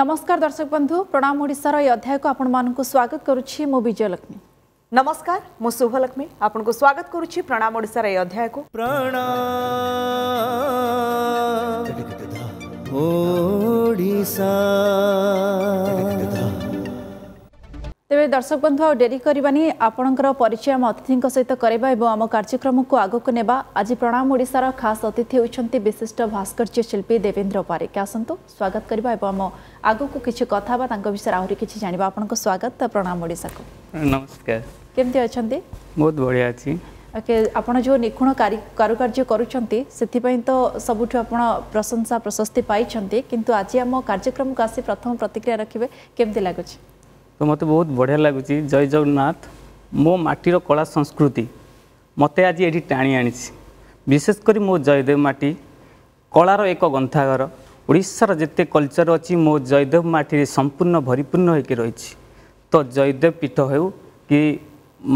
नमस्कार दर्शक बंधु प्रणाम ओडार ये अध्याय को आपण स्वागत करुच्ची विजय लक्ष्मी नमस्कार मु शुभलक्ष्मी आपण को स्वागत करुच्ची प्रणाम ओडार ये अध्याय को प्रण ओडिशा তেবে দর্শক বন্ধু আেরি করবানি আপনার পরিচয় আম অতিথি সহিত করা এবং আম কার্যক্রমক আগুক নেবা আজ প্রণাম ওড়শার খাস অতিথি হচ্ছেন বিশিষ্ট ভাস্কর্য শিল্পী দেবেন্দ্র পারিক আসন্তু স্বাগত করা এবং আম আগুক কিছু কথা বা তাঁর বিষয়ে আহরি কিছু জাঁয়া আপনার স্বাগত প্রণাম ওড়শাকে নমস্কার কেমতি অনেক বহুত বড়িয়া আছে ওকে আপনার যে নিখুণ কারুকার্য করছেন সেপাই তো সবুঠু আপনার প্রশংসা প্রশস্তি পাইছেন কিন্তু আজ আম কার্যক্রমক আসি প্রথম প্রতিক্রিয়া রাখবে কেমতি লাগুছে ତ ମୋତେ ବହୁତ ବଢ଼ିଆ ଲାଗୁଛି ଜୟ ଜଗନ୍ନାଥ ମୋ ମାଟିର କଳା ସଂସ୍କୃତି ମୋତେ ଆଜି ଏଠି ଟାଣି ଆଣିଛି ବିଶେଷ କରି ମୋ ଜୟଦେବ ମାଟି କଳାର ଏକ ଗନ୍ଥାଘର ଓଡ଼ିଶାର ଯେତେ କଲଚର୍ ଅଛି ମୋ ଜୟଦେବ ମାଟିରେ ସମ୍ପୂର୍ଣ୍ଣ ଭରିପୂର୍ଣ୍ଣ ହୋଇକି ରହିଛି ତ ଜୟଦେବ ପୀଠ ହେଉ କି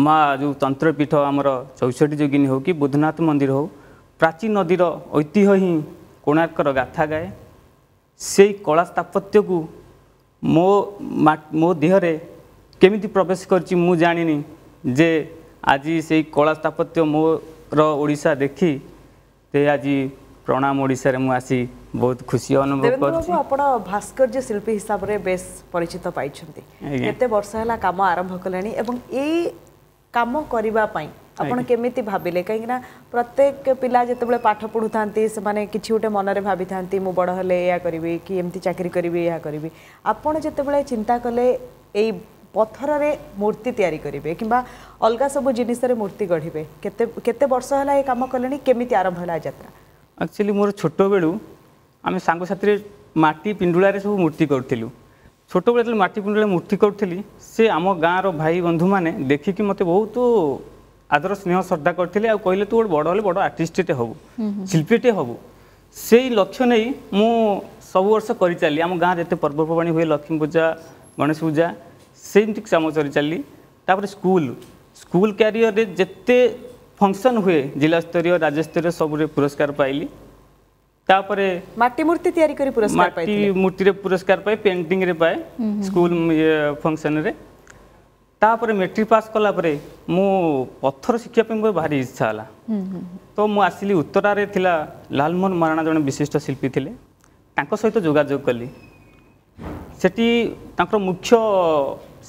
ମା ଯେଉଁ ତନ୍ତ୍ରପୀଠ ଆମର ଚଉଷଠି ଯୋଗିନୀ ହେଉ କି ବୁଦ୍ଧନାଥ ମନ୍ଦିର ହେଉ ପ୍ରାଚୀନ ନଦୀର ଐତିହ୍ୟ ହିଁ କୋଣାର୍କର ଗାଥା ଗାଏ ସେଇ କଳା ସ୍ଥାପତ୍ୟକୁ ମୋ ମୋ ଦେହରେ କେମିତି ପ୍ରବେଶ କରିଛି ମୁଁ ଜାଣିନି ଯେ ଆଜି ସେଇ କଳା ସ୍ଥାପତ୍ୟ ମୋର ଓଡ଼ିଶା ଦେଖି ସେ ଆଜି ପ୍ରଣାମ ଓଡ଼ିଶାରେ ମୁଁ ଆସି ବହୁତ ଖୁସି ଅନୁଭବ କରୁଛି ଆପଣ ଭାସ୍କର୍ଯ୍ୟ ଶିଳ୍ପୀ ହିସାବରେ ବେଶ ପରିଚିତ ପାଇଛନ୍ତି କେତେ ବର୍ଷ ହେଲା କାମ ଆରମ୍ଭ କଲେଣି ଏବଂ ଏଇ କାମ କରିବା ପାଇଁ ଆପଣ କେମିତି ଭାବିଲେ କାହିଁକିନା ପ୍ରତ୍ୟେକ ପିଲା ଯେତେବେଳେ ପାଠ ପଢ଼ୁଥାନ୍ତି ସେମାନେ କିଛି ଗୋଟେ ମନରେ ଭାବିଥାନ୍ତି ମୁଁ ବଡ଼ ହେଲେ ଏଇଆ କରିବି କି ଏମିତି ଚାକିରି କରିବି ଏହା କରିବି ଆପଣ ଯେତେବେଳେ ଚିନ୍ତା କଲେ ଏଇ ପଥରରେ ମୂର୍ତ୍ତି ତିଆରି କରିବେ କିମ୍ବା ଅଲଗା ସବୁ ଜିନିଷରେ ମୂର୍ତ୍ତି ଗଢ଼ିବେ କେତେ କେତେ ବର୍ଷ ହେଲା ଏ କାମ କଲେଣି କେମିତି ଆରମ୍ଭ ହେଲା ଯାତ୍ରା ଆକ୍ଚୁଆଲି ମୋର ଛୋଟବେଳୁ ଆମେ ସାଙ୍ଗସାଥିରେ ମାଟି ପିଣ୍ଡୁଳାରେ ସବୁ ମୂର୍ତ୍ତି କରୁଥିଲୁ ଛୋଟବେଳେ ଯେତେବେଳେ ମାଟି ପିଣ୍ଡୁଳାରେ ମୂର୍ତ୍ତି କରୁଥିଲି ସେ ଆମ ଗାଁର ଭାଇ ବନ୍ଧୁମାନେ ଦେଖିକି ମୋତେ ବହୁତ ଆଦର ସ୍ନେହ ଶ୍ରଦ୍ଧା କରିଥିଲେ ଆଉ କହିଲେ ତୁ ଗୋଟେ ବଡ଼ ହେଲେ ବଡ଼ ଆର୍ଟିଷ୍ଟଟେ ହେବୁ ଶିଳ୍ପୀଟେ ହେବୁ ସେଇ ଲକ୍ଷ୍ୟ ନେଇ ମୁଁ ସବୁ ବର୍ଷ କରିଚାଲି ଆମ ଗାଁରେ ଯେତେ ପର୍ବପର୍ବାଣି ହୁଏ ଲକ୍ଷ୍ମୀ ପୂଜା ଗଣେଶ ପୂଜା ସେମିତି କାମ କରିଚାଲି ତାପରେ ସ୍କୁଲ ସ୍କୁଲ କ୍ୟାରିୟରରେ ଯେତେ ଫଙ୍କସନ୍ ହୁଏ ଜିଲ୍ଲାସ୍ତରୀୟ ରାଜ୍ୟସ୍ତରୀୟ ସବୁରେ ପୁରସ୍କାର ପାଇଲି ତାପରେ ମାଟି ମୂର୍ତ୍ତି ତିଆରି କରି ପୁରସ୍କାର ମାଟି ମୂର୍ତ୍ତିରେ ପୁରସ୍କାର ପାଏ ପେଣ୍ଟିଂରେ ପାଏ ସ୍କୁଲ ଫଙ୍କସନ୍ରେ ତାପରେ ମେଟ୍ରିକ୍ ପାସ୍ କଲାପରେ ମୁଁ ପଥର ଶିଖିବା ପାଇଁ ମୋର ଭାରି ଇଚ୍ଛା ହେଲା ତ ମୁଁ ଆସିଲି ଉତ୍ତରାରେ ଥିଲା ଲାଲମୋହନ ମହାରଣା ଜଣେ ବିଶିଷ୍ଟ ଶିଳ୍ପୀ ଥିଲେ ତାଙ୍କ ସହିତ ଯୋଗାଯୋଗ କଲି ସେଠି ତାଙ୍କର ମୁଖ୍ୟ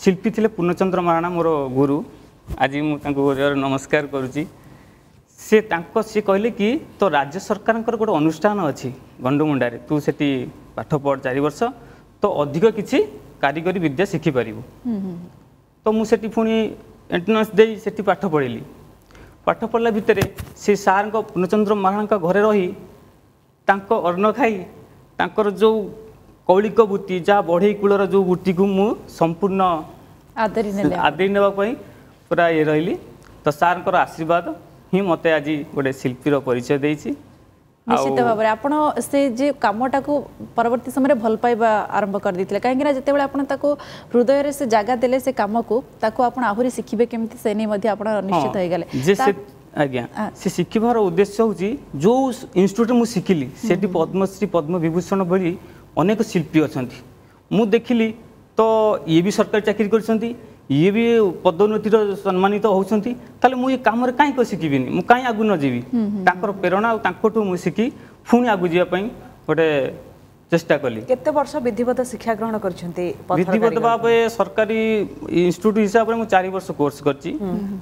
ଶିଳ୍ପୀ ଥିଲେ ପୂର୍ଣ୍ଣଚନ୍ଦ୍ର ମହାରଣା ମୋର ଗୁରୁ ଆଜି ମୁଁ ତାଙ୍କୁ ନମସ୍କାର କରୁଛି ସେ ତାଙ୍କ ସିଏ କହିଲେ କି ତ ରାଜ୍ୟ ସରକାରଙ୍କର ଗୋଟେ ଅନୁଷ୍ଠାନ ଅଛି ଗଣ୍ଡମୁଣ୍ଡାରେ ତୁ ସେଠି ପାଠ ପଢ଼ ଚାରି ବର୍ଷ ତ ଅଧିକ କିଛି କାରିଗରୀ ବିଦ୍ୟା ଶିଖିପାରିବୁ ତ ମୁଁ ସେଠି ପୁଣି ଏଣ୍ଟ୍ରାନ୍ସ ଦେଇ ସେଠି ପାଠ ପଢ଼ିଲି ପାଠ ପଢ଼ିଲା ଭିତରେ ସେ ସାର୍ଙ୍କ ପୂର୍ଣ୍ଣଚନ୍ଦ୍ର ମହାରଣାଙ୍କ ଘରେ ରହି ତାଙ୍କ ଅର୍ଣ୍ଣ ଖାଇ ତାଙ୍କର ଯେଉଁ କୌଳିକ ବୃତ୍ତି ଯାହା ବଢ଼େଇ କୂଳର ଯେଉଁ ବୃତ୍ତିକୁ ମୁଁ ସମ୍ପୂର୍ଣ୍ଣ ଆଦରି ନେବା ପାଇଁ ପୁରା ଇଏ ରହିଲି ତ ସାର୍ଙ୍କର ଆଶୀର୍ବାଦ ହିଁ ମୋତେ ଆଜି ଗୋଟେ ଶିଳ୍ପୀର ପରିଚୟ ଦେଇଛି ନିଶ୍ଚିତ ଭାବରେ ଆପଣ ସେ ଯେ କାମଟାକୁ ପରବର୍ତ୍ତୀ ସମୟରେ ଭଲ ପାଇବା ଆରମ୍ଭ କରିଦେଇଥିଲେ କାହିଁକିନା ଯେତେବେଳେ ଆପଣ ତାକୁ ହୃଦୟରେ ସେ ଜାଗା ଦେଲେ ସେ କାମକୁ ତାକୁ ଆପଣ ଆହୁରି ଶିଖିବେ କେମିତି ସେ ନେଇ ମଧ୍ୟ ଆପଣ ନିଶ୍ଚିତ ହେଇଗଲେ ଆଜ୍ଞା ସେ ଶିଖିବାର ଉଦ୍ଦେଶ୍ୟ ହେଉଛି ଯେଉଁ ଇନଷ୍ଟିଚ୍ୟୁଟ୍ରେ ମୁଁ ଶିଖିଲି ସେଠି ପଦ୍ମଶ୍ରୀ ପଦ୍ମବିଭୂଷଣ ଭଳି ଅନେକ ଶିଳ୍ପୀ ଅଛନ୍ତି ମୁଁ ଦେଖିଲି ତ ଇଏ ବି ସରକାରୀ ଚାକିରି କରିଛନ୍ତି ଇଏ ବି ପଦୋନ୍ନତିର ସମ୍ମାନିତ ହେଉଛନ୍ତି ତାହେଲେ ମୁଁ ଏ କାମରେ କାହିଁକି ଶିଖିବିନି ମୁଁ କାହିଁ ଆଗକୁ ନ ଯିବି ତାଙ୍କର ପ୍ରେରଣା ଆଉ ତାଙ୍କଠୁ ମୁଁ ଶିଖି ପୁଣି ଆଗକୁ ଯିବା ପାଇଁ ଗୋଟେ চেষ্টা কলি কেতে বর্ষ বিধিবদ্ধ শিক্ষা গ্রহণ করছেন বিধিবদ্ধ ভাবে সরকারি ইনস্টিটিউট হিসাবে মু 4 বর্ষ কোর্স করছি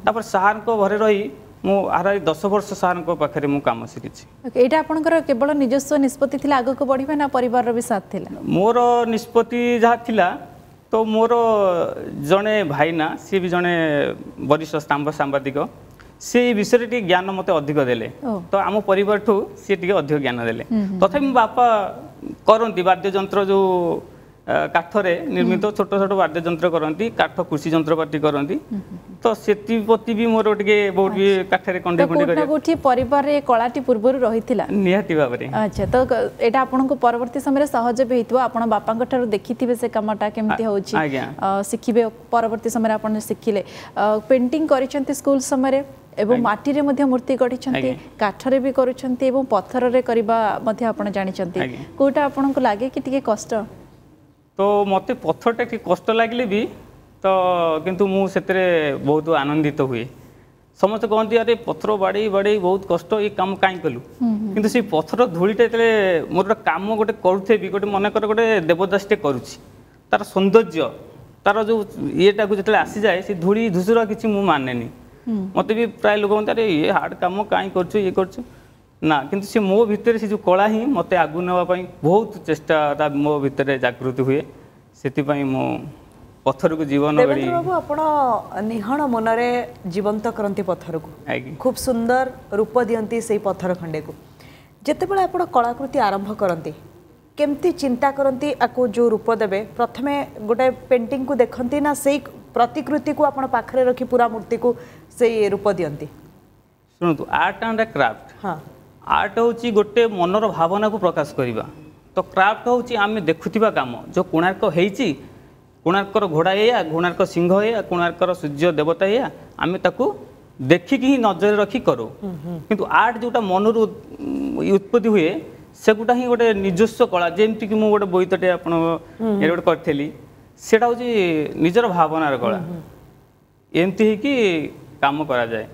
তারপর সারଙ୍କ ঘরে রই মু আরাই 10 বর্ষ সারଙ୍କ পাখরে মু কাম শিখিছি এটা আপনকৰ কেৱল নিজস্ব নিষ্পত্তি থিলা আগক বঢ়িবা না পৰিবাৰৰ বি সাথ থিলা মোৰ নিষ্পত্তি যা থিলা তো ମୋର ଜଣେ ଭାଇନା ସିଏ ବି ଜଣେ ବରିଷ୍ଠ ସ୍ତମ୍ଭ ସାମ୍ବାଦିକ ସେ ଏ ବିଷୟରେ ଟିକେ ଜ୍ଞାନ ମୋତେ ଅଧିକ ଦେଲେ ତ ଆମ ପରିବାରଠୁ ସିଏ ଟିକେ ଅଧିକ ଜ୍ଞାନ ଦେଲେ ତଥାପି ମୋ ବାପା କରନ୍ତି ବାଦ୍ୟଯନ୍ତ୍ର ଯେଉଁ কাঠরে নির্মিত ছোট ছোট বাদ্যযন্ত্র করতে কাঠ কৃষি যন্ত্রপাতি করতে তো সেপ্রতি বি মোর টিকে বহুত বি কাঠরে কন্ডে কন্ডে করে গোটি পরিবারে কলাটি পূর্বরু রহিতিলা নিহাতি ভাবে আচ্ছা তো এটা আপনাকে পরবর্তী সময়ে সহজ বি হইতো আপন বাপাঙ্ক ঠারু দেখিতিবে সে কামটা কেমতি হউচি শিখিবে পরবর্তী সময়ে আপন শিখিলে পেন্টিং করিছন্তি স্কুল সময়ে এবং মাটিরে মধ্যে মূর্তি গড়িছন্তি কাঠরে বি করুছন্তি এবং পথরের করিবা মধ্যে আপন জানিছন্তি কোটা আপনাকে লাগে কি টিকি কষ্ট তো ମୋତେ ପଥର ଟିକେ କଷ୍ଟ ଲାଗିଲେ ବି ତ କିନ୍ତୁ ମୁଁ ସେଥିରେ ବହୁତ ଆନନ୍ଦିତ ହୁଏ ସମସ୍ତେ କହନ୍ତି ଆରେ ପଥର ବାଡ଼େଇ ବାଡ଼େଇ ବହୁତ କଷ୍ଟ ଏ କାମ କାହିଁ କଲୁ କିନ୍ତୁ ସେ ପଥର ଧୂଳିଟା ଯେତେବେଳେ ମୋର ଗୋଟେ କାମ ଗୋଟେ କରୁଥିବି ଗୋଟେ ମନେକର ଗୋଟେ ଦେବଦାସଟେ କରୁଛି ତାର ସୌନ୍ଦର୍ଯ୍ୟ ତାର ଯେଉଁ ଇଏଟାକୁ ଯେତେବେଳେ ଆସିଯାଏ ସେ ଧୂଳି ଧୂସୁର କିଛି ମୁଁ ମାନେନି ମୋତେ ବି ପ୍ରାୟ ଲୋକ କହନ୍ତି ଆରେ ଇଏ ହାର୍ଡ଼ କାମ କାହିଁ କରୁଛୁ ଇଏ କରୁଛୁ ନା କିନ୍ତୁ ସେ ମୋ ଭିତରେ ସେ ଯେଉଁ କଳା ହିଁ ମୋତେ ଆଗକୁ ନେବା ପାଇଁ ବହୁତ ଚେଷ୍ଟା ତା ମୋ ଭିତରେ ଜାଗୃତି ହୁଏ ସେଥିପାଇଁ ମୁଁ ପଥରକୁ ଜୀବନ ବାବୁ ଆପଣ ନିହଣ ମନରେ ଜୀବନ୍ତ କରନ୍ତି ପଥରକୁ ଖୁବ ସୁନ୍ଦର ରୂପ ଦିଅନ୍ତି ସେଇ ପଥର ଖଣ୍ଡେକୁ ଯେତେବେଳେ ଆପଣ କଳାକୃତି ଆରମ୍ଭ କରନ୍ତି କେମିତି ଚିନ୍ତା କରନ୍ତି ଆକୁ ଯେଉଁ ରୂପ ଦେବେ ପ୍ରଥମେ ଗୋଟେ ପେଣ୍ଟିଂକୁ ଦେଖନ୍ତି ନା ସେଇ ପ୍ରତିକୃତିକୁ ଆପଣ ପାଖରେ ରଖି ପୁରା ମୂର୍ତ୍ତିକୁ ସେଇ ରୂପ ଦିଅନ୍ତି ଶୁଣନ୍ତୁ ଆର୍ଟ ଆଣ୍ଡ କ୍ରାଫ୍ଟ ହଁ ଆର୍ଟ ହେଉଛି ଗୋଟେ ମନର ଭାବନାକୁ ପ୍ରକାଶ କରିବା ତ କ୍ରାଫ୍ଟ ହେଉଛି ଆମେ ଦେଖୁଥିବା କାମ ଯେଉଁ କୋଣାର୍କ ହେଇଛି କୋଣାର୍କର ଘୋଡ଼ା ଏଇଆ କୋଣାର୍କ ସିଂହ ଏଇଆ କୋଣାର୍କର ସୂର୍ଯ୍ୟ ଦେବତା ଏଇଆ ଆମେ ତାକୁ ଦେଖିକି ହିଁ ନଜରରେ ରଖି କରୁ କିନ୍ତୁ ଆର୍ଟ ଯେଉଁଟା ମନରୁ ଉତ୍ପତ୍ତି ହୁଏ ସେଗୁଟା ହିଁ ଗୋଟେ ନିଜସ୍ୱ କଳା ଯେମିତିକି ମୁଁ ଗୋଟେ ବୋଇତଟେ ଆପଣ ଏଇଟା ଗୋଟେ କରିଥିଲି ସେଇଟା ହେଉଛି ନିଜର ଭାବନାର କଳା ଏମିତି ହେଇକି କାମ କରାଯାଏ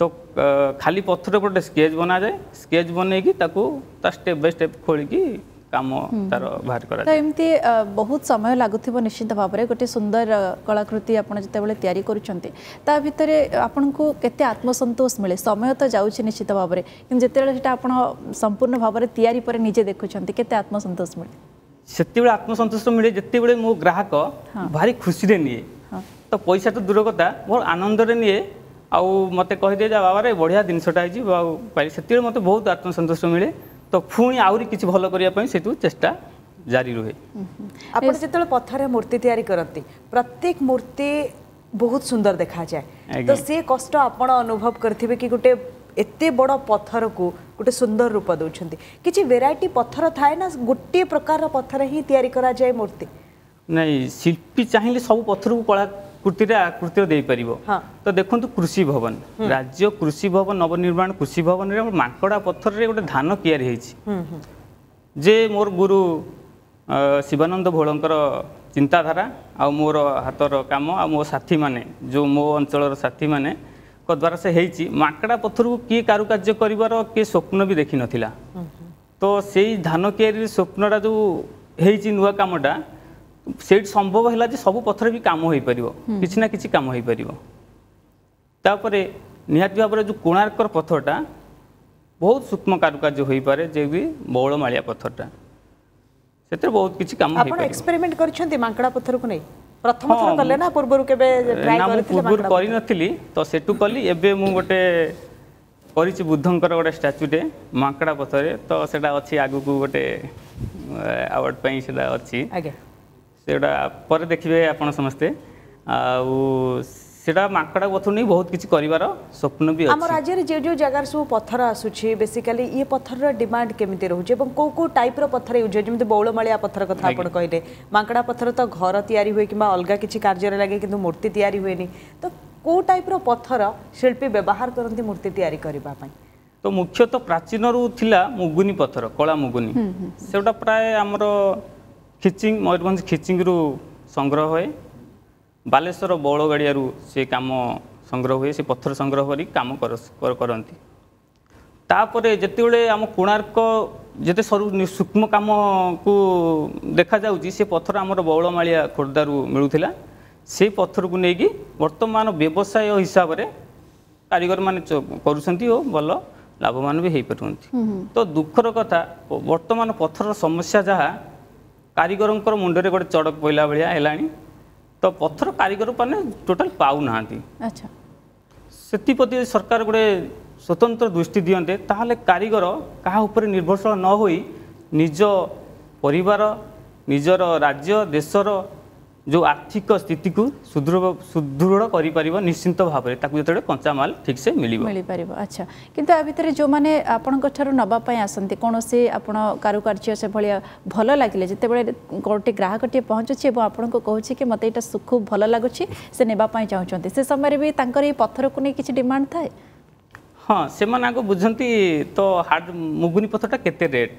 তো খালি পথরে গোটে স্কেচ বনাযাଏ স্কেচ বনাইকি তাকে তা স্টেপ বাই স্টেপ খোলিকি কাম তার বাহার করা যায় এমতি বহুত সময় লাগুথিব নিশ্চিত ভাবরে গোটে সুন্দর কলাকৃতি আপন যেতবেলে তৈরি করছেন তা ভিতরে আপনকু কেতে আত্মসন্তোষ মিলে সময় তো যাচ্ছে নিশ্চিত ভাবরে কিন্তু যেতবেলে সেটা আপন সম্পূর্ণ ভাবরে তৈরি পরে নিজে দেখুছেন কেতে আত্মসন্তোষ মিলে সেতবেলে আত্মসন্তোষ মিলে যেতবেলে মো গ্রাহক ভারি খুশিরে নিয়ে তো পয়সা তো দূর কথা মো আনন্দরে নিয়ে ଆଉ ମୋତେ କହିଦିଏ ଯେ ବାବାରେ ବଢ଼ିଆ ଜିନିଷଟା ହେଇଛି ଆଉ ପାଇଲି ସେତେବେଳେ ମୋତେ ବହୁତ ଆତ୍ମସନ୍ତୋଷ ମିଳେ ତ ପୁଣି ଆହୁରି କିଛି ଭଲ କରିବା ପାଇଁ ସେଠୁ ଚେଷ୍ଟା ଜାରି ରୁହେ ଆପଣ ଯେତେବେଳେ ପଥରରେ ମୂର୍ତ୍ତି ତିଆରି କରନ୍ତି ପ୍ରତ୍ୟେକ ମୂର୍ତ୍ତି ବହୁତ ସୁନ୍ଦର ଦେଖାଯାଏ ତ ସେ କଷ୍ଟ ଆପଣ ଅନୁଭବ କରିଥିବେ କି ଗୋଟେ ଏତେ ବଡ଼ ପଥରକୁ ଗୋଟେ ସୁନ୍ଦର ରୂପ ଦେଉଛନ୍ତି କିଛି ଭେରାଇଟି ପଥର ଥାଏ ନା ଗୋଟିଏ ପ୍ରକାରର ପଥର ହିଁ ତିଆରି କରାଯାଏ ମୂର୍ତ୍ତି ନାଇଁ ଶିଳ୍ପୀ ଚାହିଁଲେ ସବୁ ପଥରକୁ କଳା କୁର୍ତ୍ତୀଟା କୁର୍ତ୍ତୀର ଦେଇପାରିବ ତ ଦେଖନ୍ତୁ କୃଷି ଭବନ ରାଜ୍ୟ କୃଷି ଭବନ ନବନିର୍ମାଣ କୃଷି ଭବନରେ ଆମର ମାଙ୍କଡ଼ା ପଥରରେ ଗୋଟେ ଧାନ ତିଆରି ହେଇଛି ଯେ ମୋର ଗୁରୁ ଶିବାନନ୍ଦ ଭୋଳଙ୍କର ଚିନ୍ତାଧାରା ଆଉ ମୋର ହାତର କାମ ଆଉ ମୋ ସାଥୀମାନେ ଯେଉଁ ମୋ ଅଞ୍ଚଳର ସାଥୀମାନେଙ୍କ ଦ୍ୱାରା ସେ ହେଇଛି ମାଙ୍କଡ଼ା ପଥରକୁ କିଏ କାରୁକାର୍ଯ୍ୟ କରିବାର କିଏ ସ୍ୱପ୍ନ ବି ଦେଖିନଥିଲା ତ ସେଇ ଧାନ କିଆରିର ସ୍ୱପ୍ନଟା ଯେଉଁ ହେଇଛି ନୂଆ କାମଟା ସେଇଠି ସମ୍ଭବ ହେଲା ଯେ ସବୁ ପଥରେ ବି କାମ ହୋଇପାରିବ କିଛି ନା କିଛି କାମ ହୋଇପାରିବ ତାପରେ ନିହାତି ଭାବରେ ଯେଉଁ କୋଣାର୍କର ପଥରଟା ବହୁତ ସୂକ୍ଷ୍ମ କାରୁକାର୍ଯ୍ୟ ହୋଇପାରେ ଯେ ବି ମଉଳମାଳିଆ ପଥରଟା ସେଥିରେ ବହୁତ କିଛି କାମ ଏକ୍ସପେରିମେଣ୍ଟ କରିଛନ୍ତି ମାଙ୍କଡ଼ା ପଥରକୁ ନେଇ ପ୍ରଥମ ଥର କଲେ ନା ପୂର୍ବରୁ କେବେ ନା ମୁଁ ପୂର୍ବରୁ କରିନଥିଲି ତ ସେଠୁ କଲି ଏବେ ମୁଁ ଗୋଟେ କରିଛି ବୁଦ୍ଧଙ୍କର ଗୋଟେ ଷ୍ଟାଚ୍ୟୁଟେ ମାଙ୍କଡ଼ା ପଥରେ ତ ସେଇଟା ଅଛି ଆଗକୁ ଗୋଟେ ଆୱାର୍ଡ ଅଛି ଆଜ୍ଞା ସେଗୁଡ଼ା ପରେ ଦେଖିବେ ଆପଣ ସମସ୍ତେ ଆଉ সেটা মাকড়া পথর নিয়ে বহুত কিছু করিবার স্বপ্ন বি আমার রাজ্যের যে যে জায়গার সব পথর আসুচি বেসিকালি ইয়ে পথরর ডিমান্ড কেমিতি রহুছে এবং কেউ কেউ টাইপর পথর ইউজ হয় যেমন বৌলমাଳିଆ পথর কথা আপনার কহিলে মাকড়া পথর তো ঘর তৈরি হুয়ে কিংবা অলগা কিছু কার্যরে লাগে কিন্তু মূর্তি তৈরি হুয়ে তো কেউ টাইপর পথর শিল্পী ব্যবহার করতে মূর্তি তৈরি করা তো মুখ্যতঃ প্রাচীনরু লা মুগুনি পথর কলা মুগুনি সেটা প্রায় আমার ଖିଚିଙ୍ଗ ମୟୂରଭଞ୍ଜ ଖିଚିଙ୍ଗରୁ ସଂଗ୍ରହ ହୁଏ ବାଲେଶ୍ୱର ବଉଳଗାଡ଼ିଆରୁ ସେ କାମ ସଂଗ୍ରହ ହୁଏ ସେ ପଥର ସଂଗ୍ରହ କରି କାମ କରନ୍ତି ତାପରେ ଯେତେବେଳେ ଆମ କୋଣାର୍କ ଯେତେ ସରୁ ସୂକ୍ଷ୍ମ କାମକୁ ଦେଖାଯାଉଛି ସେ ପଥର ଆମର ବଉଳମାଳିଆ ଖୋର୍ଦ୍ଧାରୁ ମିଳୁଥିଲା ସେ ପଥରକୁ ନେଇକି ବର୍ତ୍ତମାନ ବ୍ୟବସାୟ ହିସାବରେ କାରିଗରମାନେ କରୁଛନ୍ତି ଓ ଭଲ ଲାଭବାନ ବି ହୋଇପାରୁଛନ୍ତି ତ ଦୁଃଖର କଥା ବର୍ତ୍ତମାନ ପଥରର ସମସ୍ୟା ଯାହା କାରିଗରଙ୍କର ମୁଣ୍ଡରେ ଗୋଟେ ଚଡ଼କ ପଇଲା ଭଳିଆ ହେଲାଣି ତ ପଥର କାରିଗରମାନେ ଟୋଟାଲ ପାଉନାହାନ୍ତି ଆଚ୍ଛା ସେଥିପ୍ରତି ଯଦି ସରକାର ଗୋଟେ ସ୍ୱତନ୍ତ୍ର ଦୃଷ୍ଟି ଦିଅନ୍ତେ ତାହେଲେ କାରିଗର କାହା ଉପରେ ନିର୍ଭରଶୀଳ ନ ହୋଇ ନିଜ ପରିବାର ନିଜର ରାଜ୍ୟ ଦେଶର जो आर्थिक स्थिति को सुदृढ़ सुदृढ़ कर निश्चिंत भाव में जो कंचामाल ठीक से मिल मिलपर अच्छा किंतु आ भितर जो मैंने आपण नापी आसती कौन से आप कारुकार्य से भाया भल लगे जिते बड़े गोटे ग्राहकटे पहुँचुची और आपण को कहूँ कि मत यहाँ खूब भल लगुच्छे से नापी चाहते से समय भी ये पथर को नहीं किसी डिमांड थाए ହଁ ସେମାନେ ଆଗ ବୁଝନ୍ତି ତ ହାର୍ଡ଼ ମୁଗୁନି ପଥରଟା କେତେ ରେଟ୍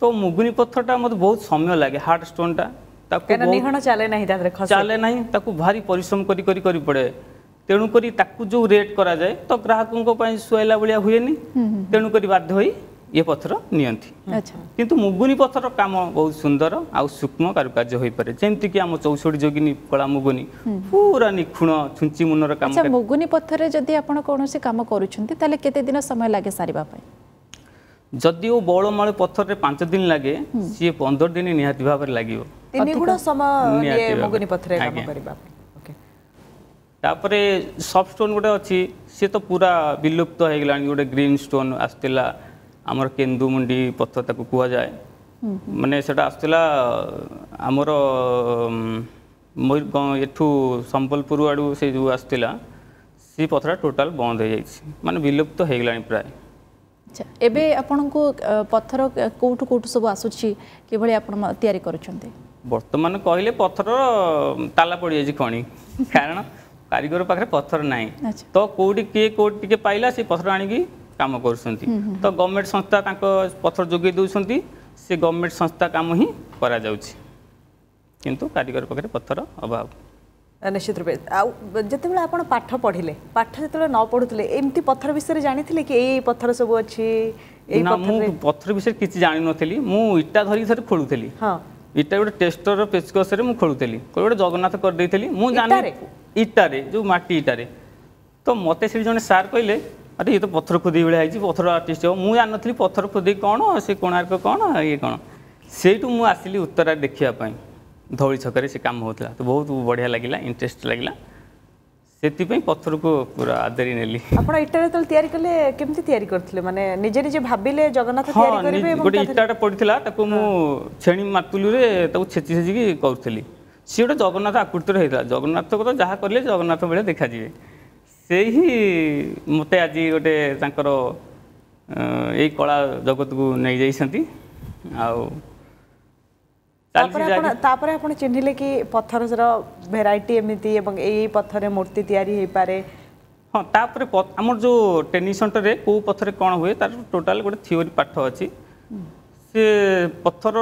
ତ ମୁଗୁନି ପଥରଟା ମୋତେ ବହୁତ ସମୟ ଲାଗେ ହାର୍ଡ଼ ଷ୍ଟୋନ୍ଟା ତାକୁ ନିହଣ ଚାଲେ ନାହିଁ ତାପରେ ଚାଲେ ନାହିଁ ତାକୁ ଭାରି ପରିଶ୍ରମ କରି କରି କରି ପଡ଼େ ତେଣୁକରି ତାକୁ ଯେଉଁ ରେଟ୍ କରାଯାଏ ତ ଗ୍ରାହକଙ୍କ ପାଇଁ ଶୁଆଇଲା ଭଳିଆ ହୁଏନି ତେଣୁକରି ବାଧ୍ୟ ହୋଇ ଇଏ ପଥର ନିଅନ୍ତି କିନ୍ତୁ ମୁଗୁନି ପଥର କାମ ବହୁତ ସୁନ୍ଦର ଆଉ ସୂକ୍ଷ୍ମ କାରୁକାର୍ଯ୍ୟ ହୋଇପାରେ ଯେମିତିକି ଆମ ଚୌଷଠି ଯୋଗିନୀ କଳା ମୁଗୁନି ପୁରା ନିଖୁଣ ଛୁଞ୍ଚି ମୁନର କାମ ମୁଗୁନି ପଥରରେ ଯଦି ଆପଣ କୌଣସି କାମ କରୁଛନ୍ତି ତାହେଲେ କେତେ ଦିନ ସମୟ ଲାଗେ ସାରିବା ପାଇଁ ଯଦିଓ ବଉଳମାଳ ପଥରରେ ପାଞ୍ଚ ଦିନ ଲାଗେ ସିଏ ପନ୍ଦର ଦିନ ନିହାତି ଭାବରେ ଲାଗିବ ନିଗୁଡ଼ ସମୟ ମୁଗୁନି ପଥରେ କାମ କରିବା ତାପରେ ସଫ୍ଟ ଷ୍ଟୋନ୍ ଗୋଟେ ଅଛି ସିଏ ତ ପୁରା ବିଲୁପ୍ତ ହେଇଗଲାଣି ଗୋଟେ ଗ୍ରୀନ୍ ଷ୍ଟୋନ୍ ଆସିଥିଲା ଆମର କେନ୍ଦୁମୁଣ୍ଡି ପଥର ତାକୁ କୁହାଯାଏ ମାନେ ସେଟା ଆସୁଥିଲା ଆମର ଏଠୁ ସମ୍ବଲପୁର ଆଡ଼ୁ ସେ ଯେଉଁ ଆସୁଥିଲା ସେ ପଥରଟା ଟୋଟାଲ ବନ୍ଦ ହେଇଯାଇଛି ମାନେ ବିଲୁପ୍ତ ହେଇଗଲାଣି ପ୍ରାୟ ଏବେ ଆପଣଙ୍କୁ ପଥର କେଉଁଠୁ କେଉଁଠୁ ସବୁ ଆସୁଛି କିଭଳି ଆପଣ ତିଆରି କରୁଛନ୍ତି বর্তমান কহিলে পথর তালা পড়িযাইছে খনি কারণ কারিগর পাখে পথর নাই তো কোটি কিয়ে কোটি টিকে পাইলা সে পথর আনিকি কাম করছেন তো গভর্নমেন্ট সংস্থা তাঁক পথর যোগাই দেছেন সে গভর্নমেন্ট সংস্থা কাম হি করা যাচ্ছে কিন্তু কারিগর পাখে পথর অভাব নিশ্চিত রূপে আউ যেতবে আপনার পাঠ পড়লে পাঠ যেতবে ন পড়ুলে এমতি পথর বিষয়ে জাঁথিলে কি এই পথর সব অছি না মু পথর বিষয়ে কিছু জানি নথিলি মু ইটা ধরি সেটা খোলুলি হ্যাঁ ଇଟା ଗୋଟେ ଟେଷ୍ଟର ପେଚକସରେ ମୁଁ ଖେଳୁଥିଲି କହିଲି ଗୋଟେ ଜଗନ୍ନାଥ କରିଦେଇଥିଲି ମୁଁ ଜାଣିଲି ଇଟାରେ ଯେଉଁ ମାଟି ଇଟାରେ ତ ମୋତେ ସେଠି ଜଣେ ସାର୍ କହିଲେ ଆରେ ଇଏ ତ ପଥର ଖୋଦେଇ ଭଳିଆ ହେଇଛି ପଥର ଆର୍ଟିଷ୍ଟ ହେବ ମୁଁ ଜାଣିନଥିଲି ପଥର ଖୋଦେଇ କ'ଣ ସେ କୋଣାର୍କ କ'ଣ ଇଏ କ'ଣ ସେଇଠୁ ମୁଁ ଆସିଲି ଉତ୍ତରାରେ ଦେଖିବା ପାଇଁ ଧଉଳି ଛକରେ ସେ କାମ ହେଉଥିଲା ତ ବହୁତ ବଢ଼ିଆ ଲାଗିଲା ଇଣ୍ଟରେଷ୍ଟ ଲାଗିଲା ସେଥିପାଇଁ ପଥରକୁ ପୁରା ଆଦରି ନେଲି ଆପଣ ଇଟାରେ ଯେତେବେଳେ ତିଆରି କଲେ କେମିତି ତିଆରି କରିଥିଲେ ମାନେ ନିଜେ ନିଜେ ଭାବିଲେ ଜଗନ୍ନାଥ ତିଆରି କରିବେ ଗୋଟେ ଇଟାଟା ପଡ଼ିଥିଲା ତାକୁ ମୁଁ ଛେଣି ମାତୁଲିରେ ତାକୁ ଛେଚି ଛେଚିକି କରୁଥିଲି ସିଏ ଗୋଟେ ଜଗନ୍ନାଥ ଆକୃତିରେ ହେଇଥିଲା ଜଗନ୍ନାଥ କଥା ଯାହା କଲେ ଜଗନ୍ନାଥ ଭଳିଆ ଦେଖାଯିବେ ସେହି ମୋତେ ଆଜି ଗୋଟେ ତାଙ୍କର ଏଇ କଳା ଜଗତକୁ ନେଇଯାଇଛନ୍ତି ଆଉ তাপরে আপনার চিহ্নিলে কি পথরর ভেরাইটি এমিতি এবং এই পথরে মূর্তি তৈরি হয়ে পারে হ্যাঁ তাপরে আমার যে ট্রেনিং সেন্টরে কেউ পথরে কোণ হুয়ে তার টোটাল গোটে থিওরি পাঠ অছি সে পথর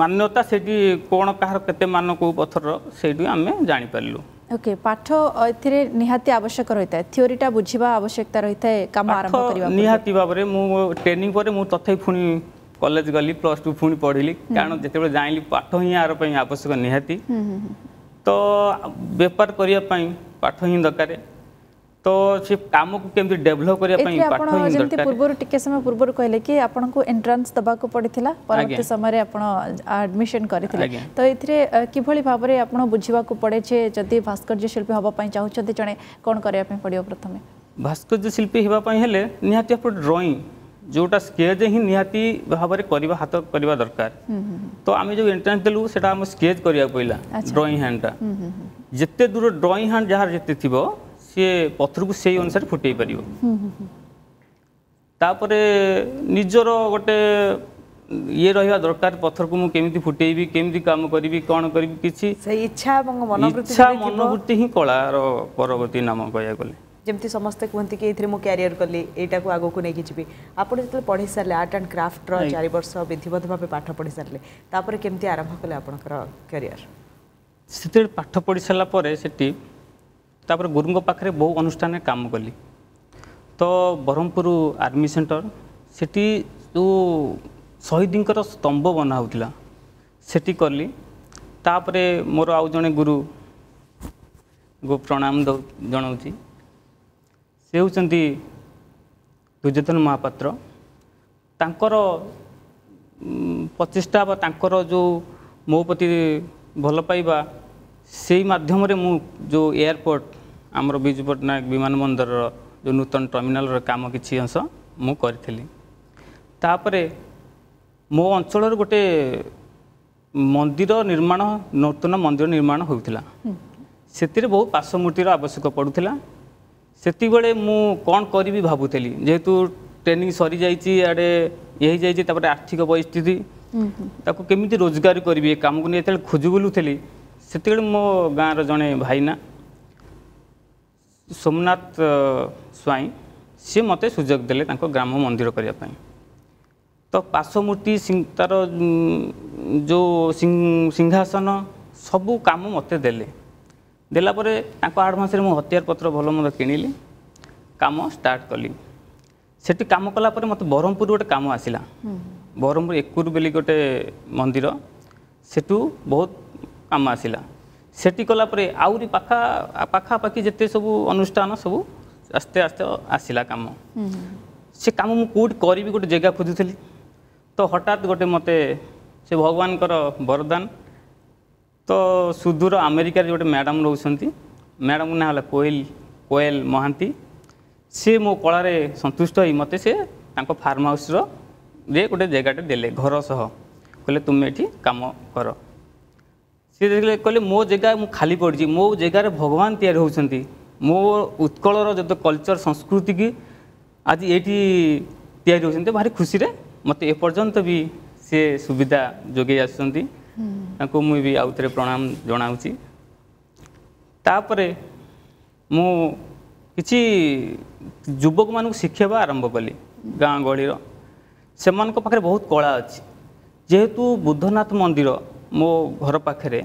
মান্যতা সেটি কোণ কাহার কেতে মান কেউ পথর সেইটু আমি জাঁপারু ওকে পাঠ এতে নিহাতি আবশ্যক রয়েছে থিওরিটা বুঝবা আবশ্যকতা রয়েছে কাম আরম্ভ করা নিহাতি ভাবে মু ট্রেনিং পরে মু তথাপি পুনি কলেজ গলি প্লস টু পুঁ পড়লি কারণ যেতবে জাঁলি পাঠ হি আর আবশ্যক নিহতি তো বেপার করা পাঠ হি দরকার তো সে কামকু কেমতি ডেভেলপ করিয়া পাই পাঠ হি দরকার পূর্বরু টিকে সময় পূর্বরু কইলে কি আপনকু এন্ট্রান্স দবাকু পড়িছিলা পরবর্তী সময়রে আপন আডমিশন করিছিলে তো এথিরে কিভলি ভাবরে আপন বুঝিবাকু পড়ে যে যদি ভাস্কর্য শিল্পী হবা পাই চাহুছতে জনে কোন করিয়া পাই পড়িও প্রথমে ভাস্কর্য শিল্পী হবা পাই হেলে নিহাতি আপন ড্রয়িং जोटा स्केज ही निहाती भाव में हाथ करवा दरकार हम्म, हम्म, हम्म। तो आम जो एंट्रान्स देलु से स्केज करा पड़ा ड्रईंग हाण्डा जिते दूर ड्रईंग हाण जार जिते थी सी पथर को से अनुसार फुटे पारतापर निजर गोटे ये रहा दरकार पथर को मुझे फुटेबी केमी कम करी कौन मनोवृत्ति ही कलार परवर्ती नाम कह ଯେମିତି ସମସ୍ତେ କୁହନ୍ତି କି ଏଇଥିରେ ମୁଁ କ୍ୟାରିୟର କଲି ଏଇଟାକୁ ଆଗକୁ ନେଇକି ଯିବି ଆପଣ ଯେତେବେଳେ ପଢ଼ି ସାରିଲେ ଆର୍ଟ ଆଣ୍ଡ କ୍ରାଫ୍ଟର ଚାରି ବର୍ଷ ବିଧିବଦ୍ଧ ଭାବେ ପାଠ ପଢ଼ି ସାରିଲେ ତାପରେ କେମିତି ଆରମ୍ଭ କଲେ ଆପଣଙ୍କର କ୍ୟାରିୟର ସେତେବେଳେ ପାଠ ପଢ଼ି ସାରିଲା ପରେ ସେଠି ତାପରେ ଗୁରୁଙ୍କ ପାଖରେ ବହୁ ଅନୁଷ୍ଠାନରେ କାମ କଲି ତ ବ୍ରହ୍ମପୁର ଆର୍ମି ସେଣ୍ଟର ସେଠି ଯେଉଁ ଶହୀଦଙ୍କର ସ୍ତମ୍ଭ ବନା ହେଉଥିଲା ସେଠି କଲି ତାପରେ ମୋର ଆଉ ଜଣେ ଗୁରୁ ପ୍ରଣାମ ଜଣାଉଛି जोधन महापत्र तर प्रचेष्टा वा तर जो मो प्रति भलपाई माध्यम जो एयरपोर्ट आम विजु पट्टनायक विमान बन्दर जो नूतन टर्मिनाल र काम कि अस मि तापर मो अञ्चल गोटे मन्दिर निर्माण नूतन मन्दिर निर्माण हुन्छ बहु पार्शमूर्तिर आवश्यक पडुला ସେତିକିବେଳେ ମୁଁ କ'ଣ କରିବି ଭାବୁଥିଲି ଯେହେତୁ ଟ୍ରେନିଂ ସରିଯାଇଛି ଆଡ଼େ ଇଏ ହେଇଯାଇଛି ତାପରେ ଆର୍ଥିକ ପରିସ୍ଥିତି ତାକୁ କେମିତି ରୋଜଗାର କରିବି ଏ କାମକୁ ନେଇ ଯେତେବେଳେ ଖୋଜି ବୁଲୁଥିଲି ସେତେବେଳେ ମୋ ଗାଁର ଜଣେ ଭାଇନା ସୋମନାଥ ସ୍ୱାଇଁ ସିଏ ମୋତେ ସୁଯୋଗ ଦେଲେ ତାଙ୍କ ଗ୍ରାମ ମନ୍ଦିର କରିବା ପାଇଁ ତ ପାର୍ଶ୍ୱମୂର୍ତ୍ତି ତା'ର ଯେଉଁ ସିଂହାସନ ସବୁ କାମ ମୋତେ ଦେଲେ ଦେଲାପରେ ତାଙ୍କ ଆଡ଼ଭାନ୍ସରେ ମୁଁ ହତିଆର ପତ୍ର ଭଲ ମନ୍ଦ କିଣିଲି କାମ ଷ୍ଟାର୍ଟ କଲି ସେଠି କାମ କଲାପରେ ମୋତେ ବ୍ରହ୍ମପୁର ଗୋଟେ କାମ ଆସିଲା ବ୍ରହ୍ମପୁର ଏକୁର ବୋଲି ଗୋଟେ ମନ୍ଦିର ସେଠୁ ବହୁତ କାମ ଆସିଲା ସେଠି କଲାପରେ ଆହୁରି ପାଖା ପାଖାପାଖି ଯେତେ ସବୁ ଅନୁଷ୍ଠାନ ସବୁ ଆସ୍ତେ ଆସ୍ତେ ଆସିଲା କାମ ସେ କାମ ମୁଁ କେଉଁଠି କରିବି ଗୋଟେ ଜାଗା ଖୋଜୁଥିଲି ତ ହଠାତ୍ ଗୋଟେ ମୋତେ ସେ ଭଗବାନଙ୍କର ବରଦାନ ତ ସୁଦୂର ଆମେରିକାରେ ଗୋଟେ ମ୍ୟାଡ଼ାମ୍ ରହୁଛନ୍ତି ମ୍ୟାଡ଼ାମ୍ ନାଁ ହେଲା କୋଏଲ କୋଏଲ ମହାନ୍ତି ସିଏ ମୋ କଳାରେ ସନ୍ତୁଷ୍ଟ ହୋଇ ମୋତେ ସେ ତାଙ୍କ ଫାର୍ମ ହାଉସ୍ର ରେ ଗୋଟେ ଜାଗାଟେ ଦେଲେ ଘର ସହ କହିଲେ ତୁମେ ଏଠି କାମ କର ସିଏ ଦେଖିଲେ କହିଲେ ମୋ ଜାଗା ମୁଁ ଖାଲି ପଡ଼ିଛି ମୋ ଜାଗାରେ ଭଗବାନ ତିଆରି ହେଉଛନ୍ତି ମୋ ଉତ୍କଳର ଯେତେ କଲଚର ସଂସ୍କୃତିକି ଆଜି ଏଇଠି ତିଆରି ହେଉଛନ୍ତି ଭାରି ଖୁସିରେ ମୋତେ ଏପର୍ଯ୍ୟନ୍ତ ବି ସିଏ ସୁବିଧା ଯୋଗାଇ ଆସୁଛନ୍ତି ତାଙ୍କୁ ମୁଁ ବି ଆଉ ଥରେ ପ୍ରଣାମ ଜଣାଉଛି ତାପରେ ମୁଁ କିଛି ଯୁବକମାନଙ୍କୁ ଶିଖେଇବା ଆରମ୍ଭ କଲି ଗାଁ ଗହଳିର ସେମାନଙ୍କ ପାଖରେ ବହୁତ କଳା ଅଛି ଯେହେତୁ ବୁଦ୍ଧନାଥ ମନ୍ଦିର ମୋ ଘର ପାଖରେ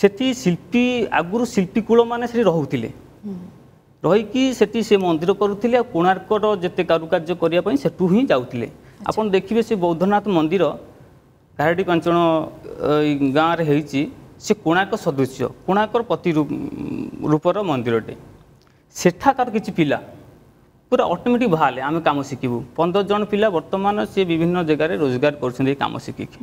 ସେଠି ଶିଳ୍ପୀ ଆଗରୁ ଶିଳ୍ପୀକୂଳମାନେ ସେଠି ରହୁଥିଲେ ରହିକି ସେଠି ସେ ମନ୍ଦିର କରୁଥିଲେ ଆଉ କୋଣାର୍କର ଯେତେ କାରୁକାର୍ଯ୍ୟ କରିବା ପାଇଁ ସେଠୁ ହିଁ ଯାଉଥିଲେ ଆପଣ ଦେଖିବେ ସେ ବୌଦ୍ଧନାଥ ମନ୍ଦିର କାହାରି ପାଞ୍ଚ ଜଣ ଗାଁରେ ହେଇଛି ସେ କୋଣାର୍କ ସଦୃଶ୍ୟ କୋଣାର୍କର ପ୍ରତି ରୂପର ମନ୍ଦିରଟେ ସେଠାକାର କିଛି ପିଲା ପୁରା ଅଟୋମେଟିକ୍ ବାହାରିଲେ ଆମେ କାମ ଶିଖିବୁ ପନ୍ଦର ଜଣ ପିଲା ବର୍ତ୍ତମାନ ସିଏ ବିଭିନ୍ନ ଜାଗାରେ ରୋଜଗାର କରୁଛନ୍ତି ଏ କାମ ଶିଖିକି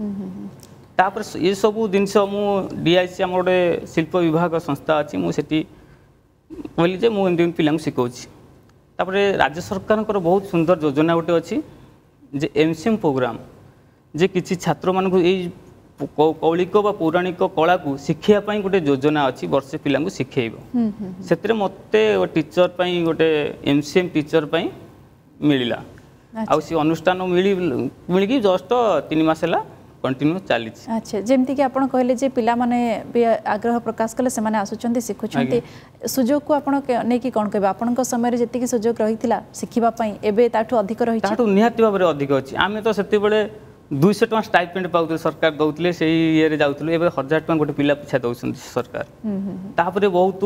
ତାପରେ ଏସବୁ ଜିନିଷ ମୁଁ ଡିଆଇସି ଆମର ଗୋଟେ ଶିଳ୍ପ ବିଭାଗ ସଂସ୍ଥା ଅଛି ମୁଁ ସେଠି କହିଲି ଯେ ମୁଁ ଏମିତି ପିଲାଙ୍କୁ ଶିଖାଉଛି ତାପରେ ରାଜ୍ୟ ସରକାରଙ୍କର ବହୁତ ସୁନ୍ଦର ଯୋଜନା ଗୋଟେ ଅଛି ଯେ ଏମ୍ସିଏମ୍ ପ୍ରୋଗ୍ରାମ୍ ଯେ କିଛି ଛାତ୍ରମାନଙ୍କୁ ଏଇ କୌଳିକ ବା ପୌରାଣିକ କଳାକୁ ଶିଖେଇବା ପାଇଁ ଗୋଟେ ଯୋଜନା ଅଛି ବର୍ଷେ ପିଲାଙ୍କୁ ଶିଖେଇବ ସେଥିରେ ମୋତେ ଟିଚର ପାଇଁ ଗୋଟେ ଏମ୍ ସି ଏମ୍ ଟିଚର ପାଇଁ ମିଳିଲା ଆଉ ସେ ଅନୁଷ୍ଠାନ ମିଳି ମିଳିକି ଜଷ୍ଟ ତିନି ମାସ ହେଲା କଣ୍ଟିନ୍ୟୁ ଚାଲିଛି ଆଚ୍ଛା ଯେମିତିକି ଆପଣ କହିଲେ ଯେ ପିଲାମାନେ ବି ଆଗ୍ରହ ପ୍ରକାଶ କଲେ ସେମାନେ ଆସୁଛନ୍ତି ଶିଖୁଛନ୍ତି ସୁଯୋଗକୁ ଆପଣ ନେଇକି କ'ଣ କହିବେ ଆପଣଙ୍କ ସମୟରେ ଯେତିକି ସୁଯୋଗ ରହିଥିଲା ଶିଖିବା ପାଇଁ ଏବେ ତାଠୁ ଅଧିକ ରହିଛି ତାଠୁ ନିହାତି ଭାବରେ ଅଧିକ ଅଛି ଆମେ ତ ସେତେବେଳେ ଦୁଇଶହ ଟଙ୍କା ଷ୍ଟାଇପେଣ୍ଡ ପାଉଥିଲେ ସରକାର ଦେଉଥିଲେ ସେଇ ଇଏରେ ଯାଉଥିଲେ ଏବେ ହଜାର ଟଙ୍କା ଗୋଟେ ପିଲା ପିଛା ଦେଉଛନ୍ତି ସରକାର ତାପରେ ବହୁତ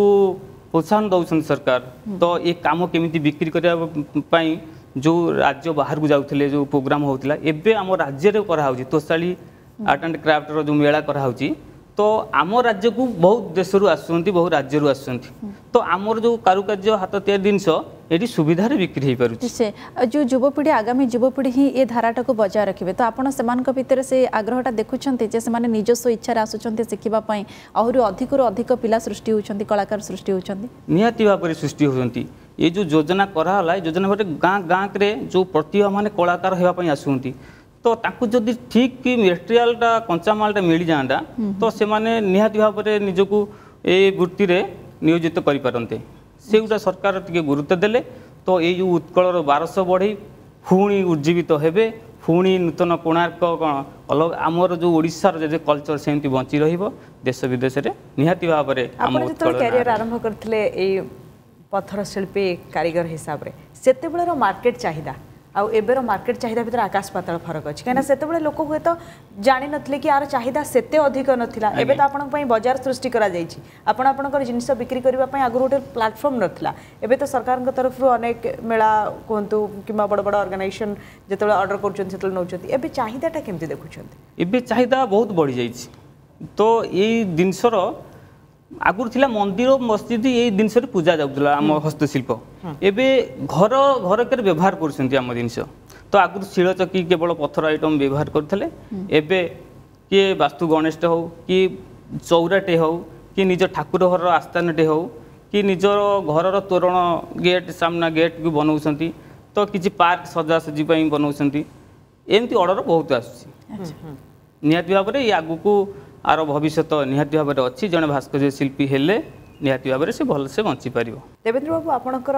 ପ୍ରୋତ୍ସାହନ ଦେଉଛନ୍ତି ସରକାର ତ ଏ କାମ କେମିତି ବିକ୍ରି କରିବା ପାଇଁ ଯେଉଁ ରାଜ୍ୟ ବାହାରକୁ ଯାଉଥିଲେ ଯେଉଁ ପ୍ରୋଗ୍ରାମ୍ ହେଉଥିଲା ଏବେ ଆମ ରାଜ୍ୟରେ କରାହେଉଛି ତୋଷାଳି ଆର୍ଟ ଆଣ୍ଡ କ୍ରାଫ୍ଟର ଯେଉଁ ମେଳା କରାହେଉଛି তো আম কু বহু দেশর আসুচার বহু রাজ্যর আসুচার তো আমার যে কারুকার্য হাত তৈরি জিনিস এটি সুবিধার বিক্রি হয়ে পড়ছে যে যুবপিঢ়ি আগামী যুবপিঢ়ি হি এ ধারাটা বজায় রাখবে তো আপনার সে ভিতরে সেই আগ্রহটা দেখুছেন যে সে নিজস্ব ইচ্ছার আসুচার শিখবা আহরি অধিকর অধিক পিলা সৃষ্টি হচ্ছেন কলাকার সৃষ্টি হচ্ছেন নিহতি ভাবে সৃষ্টি হচ্ছেন এই যে যোজনা করা হল যোজনা গোটে গাঁ গাঁকরে যে প্রতিভা মানে কলাকার হওয়া আসুচার তো ତାଙ୍କୁ ଯଦି ଠିକ୍ ମେଟେରିଆଲ୍ଟା କଞ୍ଚାମାଲଟା ମିଳିଯାଆନ୍ତା ତ ସେମାନେ ନିହାତି ଭାବରେ ନିଜକୁ ଏ ବୃତ୍ତିରେ ନିୟୋଜିତ କରିପାରନ୍ତେ ସେଗୁଡ଼ା ସରକାର ଟିକେ ଗୁରୁତ୍ୱ ଦେଲେ ତ ଏଇ ଯେଉଁ ଉତ୍କଳର ବାରଶହ ବଢ଼େଇ ପୁଣି ଉଜ୍ଜୀବିତ ହେବେ ପୁଣି ନୂତନ କୋଣାର୍କ କ'ଣ ଅଲଗା ଆମର ଯେଉଁ ଓଡ଼ିଶାର ଯଦି କଲଚର ସେମିତି ବଞ୍ଚି ରହିବ ଦେଶ ବିଦେଶରେ ନିହାତି ଭାବରେ ଆପଣ ଯେତେବେଳେ କ୍ୟାରିୟର ଆରମ୍ଭ କରିଥିଲେ ଏଇ ପଥର ଶିଳ୍ପୀ କାରିଗର ହିସାବରେ ସେତେବେଳେର ମାର୍କେଟ ଚାହିଦା ଆଉ ଏବେର ମାର୍କେଟ ଚାହିଦା ଭିତରେ ଆକାଶ ପାତାଳ ଫରକ ଅଛି କାହିଁକିନା ସେତେବେଳେ ଲୋକ ହୁଏତ ଜାଣିନଥିଲେ କି ଆର ଚାହିଦା ସେତେ ଅଧିକ ନଥିଲା ଏବେ ତ ଆପଣଙ୍କ ପାଇଁ ବଜାର ସୃଷ୍ଟି କରାଯାଇଛି ଆପଣ ଆପଣଙ୍କର ଜିନିଷ ବିକ୍ରି କରିବା ପାଇଁ ଆଗରୁ ଗୋଟେ ପ୍ଲାଟଫର୍ମ ନଥିଲା ଏବେ ତ ସରକାରଙ୍କ ତରଫରୁ ଅନେକ ମେଳା କୁହନ୍ତୁ କିମ୍ବା ବଡ଼ ବଡ଼ ଅର୍ଗାନାଇଜେସନ ଯେତେବେଳେ ଅର୍ଡ଼ର କରୁଛନ୍ତି ସେତେବେଳେ ନେଉଛନ୍ତି ଏବେ ଚାହିଦାଟା କେମିତି ଦେଖୁଛନ୍ତି ଏବେ ଚାହିଦା ବହୁତ ବଢ଼ିଯାଇଛି ତ ଏଇ ଜିନିଷର ଆଗରୁ ଥିଲା ମନ୍ଦିର ମସଜିଦ ଏଇ ଜିନିଷରେ ପୂଜା ଯାଉଥିଲା ଆମ ହସ୍ତଶିଳ୍ପ ଏବେ ଘର ଘରକରେ ବ୍ୟବହାର କରୁଛନ୍ତି ଆମ ଜିନିଷ ତ ଆଗରୁ ଶିଳଚକି କେବଳ ପଥର ଆଇଟମ୍ ବ୍ୟବହାର କରୁଥିଲେ ଏବେ କିଏ ବାସ୍ତୁ ଗଣେଶଟେ ହେଉ କି ଚଉରାଟେ ହେଉ କି ନିଜ ଠାକୁର ଘରର ଆସ୍ଥାନଟେ ହେଉ କି ନିଜର ଘରର ତୋରଣ ଗେଟ୍ ସାମ୍ନା ଗେଟ୍କୁ ବନାଉଛନ୍ତି ତ କିଛି ପାର୍କ ସଜାସଜି ପାଇଁ ବନାଉଛନ୍ତି ଏମିତି ଅର୍ଡ଼ର ବହୁତ ଆସୁଛି ନିହାତି ଭାବରେ ଇଏ ଆଗକୁ ଆର ଭବିଷ୍ୟତ ନିହାତି ଭାବରେ ଅଛି ଜଣେ ଭାସ୍କର୍ଯ୍ୟ ଶିଳ୍ପୀ ହେଲେ ନିହାତି ଭାବରେ ସେ ଭଲସେ ବଞ୍ଚିପାରିବ ଦେବେନ୍ଦ୍ର ବାବୁ ଆପଣଙ୍କର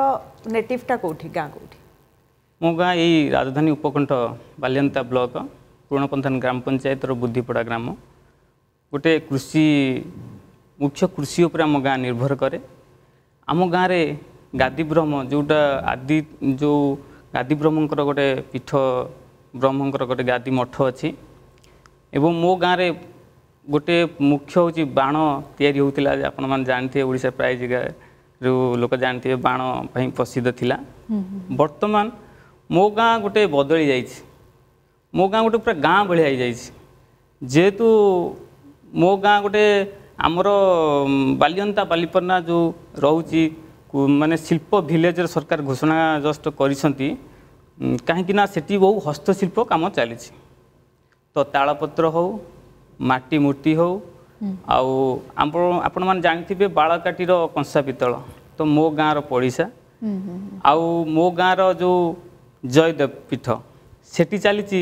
ନେଟିଭ୍ଟା କେଉଁଠି ଗାଁ କେଉଁଠି ମୋ ଗାଁ ଏଇ ରାଜଧାନୀ ଉପକଣ୍ଠ ବାଲିଅନ୍ତା ବ୍ଲକ ପୁରୁଣପନ୍ଥାନ ଗ୍ରାମ ପଞ୍ଚାୟତର ବୁଦ୍ଧିପଡ଼ା ଗ୍ରାମ ଗୋଟେ କୃଷି ମୁଖ୍ୟ କୃଷି ଉପରେ ଆମ ଗାଁ ନିର୍ଭର କରେ ଆମ ଗାଁରେ ଗାଦି ବ୍ରହ୍ମ ଯେଉଁଟା ଆଦି ଯେଉଁ ଗାଦି ବ୍ରହ୍ମଙ୍କର ଗୋଟେ ପୀଠ ବ୍ରହ୍ମଙ୍କର ଗୋଟେ ଗାଦି ମଠ ଅଛି ଏବଂ ମୋ ଗାଁରେ ଗୋଟିଏ ମୁଖ୍ୟ ହେଉଛି ବାଣ ତିଆରି ହେଉଥିଲା ଆପଣମାନେ ଜାଣିଥିବେ ଓଡ଼ିଶା ପ୍ରାୟ ଜାଗା ଯେଉଁ ଲୋକ ଜାଣିଥିବେ ବାଣ ପାଇଁ ପ୍ରସିଦ୍ଧ ଥିଲା ବର୍ତ୍ତମାନ ମୋ ଗାଁ ଗୋଟେ ବଦଳି ଯାଇଛି ମୋ ଗାଁ ଗୋଟେ ପୁରା ଗାଁ ଭଳିଆ ହେଇଯାଇଛି ଯେହେତୁ ମୋ ଗାଁ ଗୋଟେ ଆମର ବାଲିଅନ୍ତା ବାଲିପର୍ଣ୍ଣା ଯେଉଁ ରହୁଛି ମାନେ ଶିଳ୍ପ ଭିଲେଜର ସରକାର ଘୋଷଣା ଜଷ୍ଟ କରିଛନ୍ତି କାହିଁକିନା ସେଠି ବହୁ ହସ୍ତଶିଳ୍ପ କାମ ଚାଲିଛି ତ ତାଳପତ୍ର ହେଉ ମାଟି ମୂର୍ତ୍ତି ହେଉ ଆଉ ଆପଣ ଆପଣମାନେ ଜାଣିଥିବେ ବାଳକାଟିର କଂସା ପିତ୍ତଳ ତ ମୋ ଗାଁର ପଡ଼ିଶା ଆଉ ମୋ ଗାଁର ଯେଉଁ ଜୟଦେବ ପୀଠ ସେଠି ଚାଲିଛି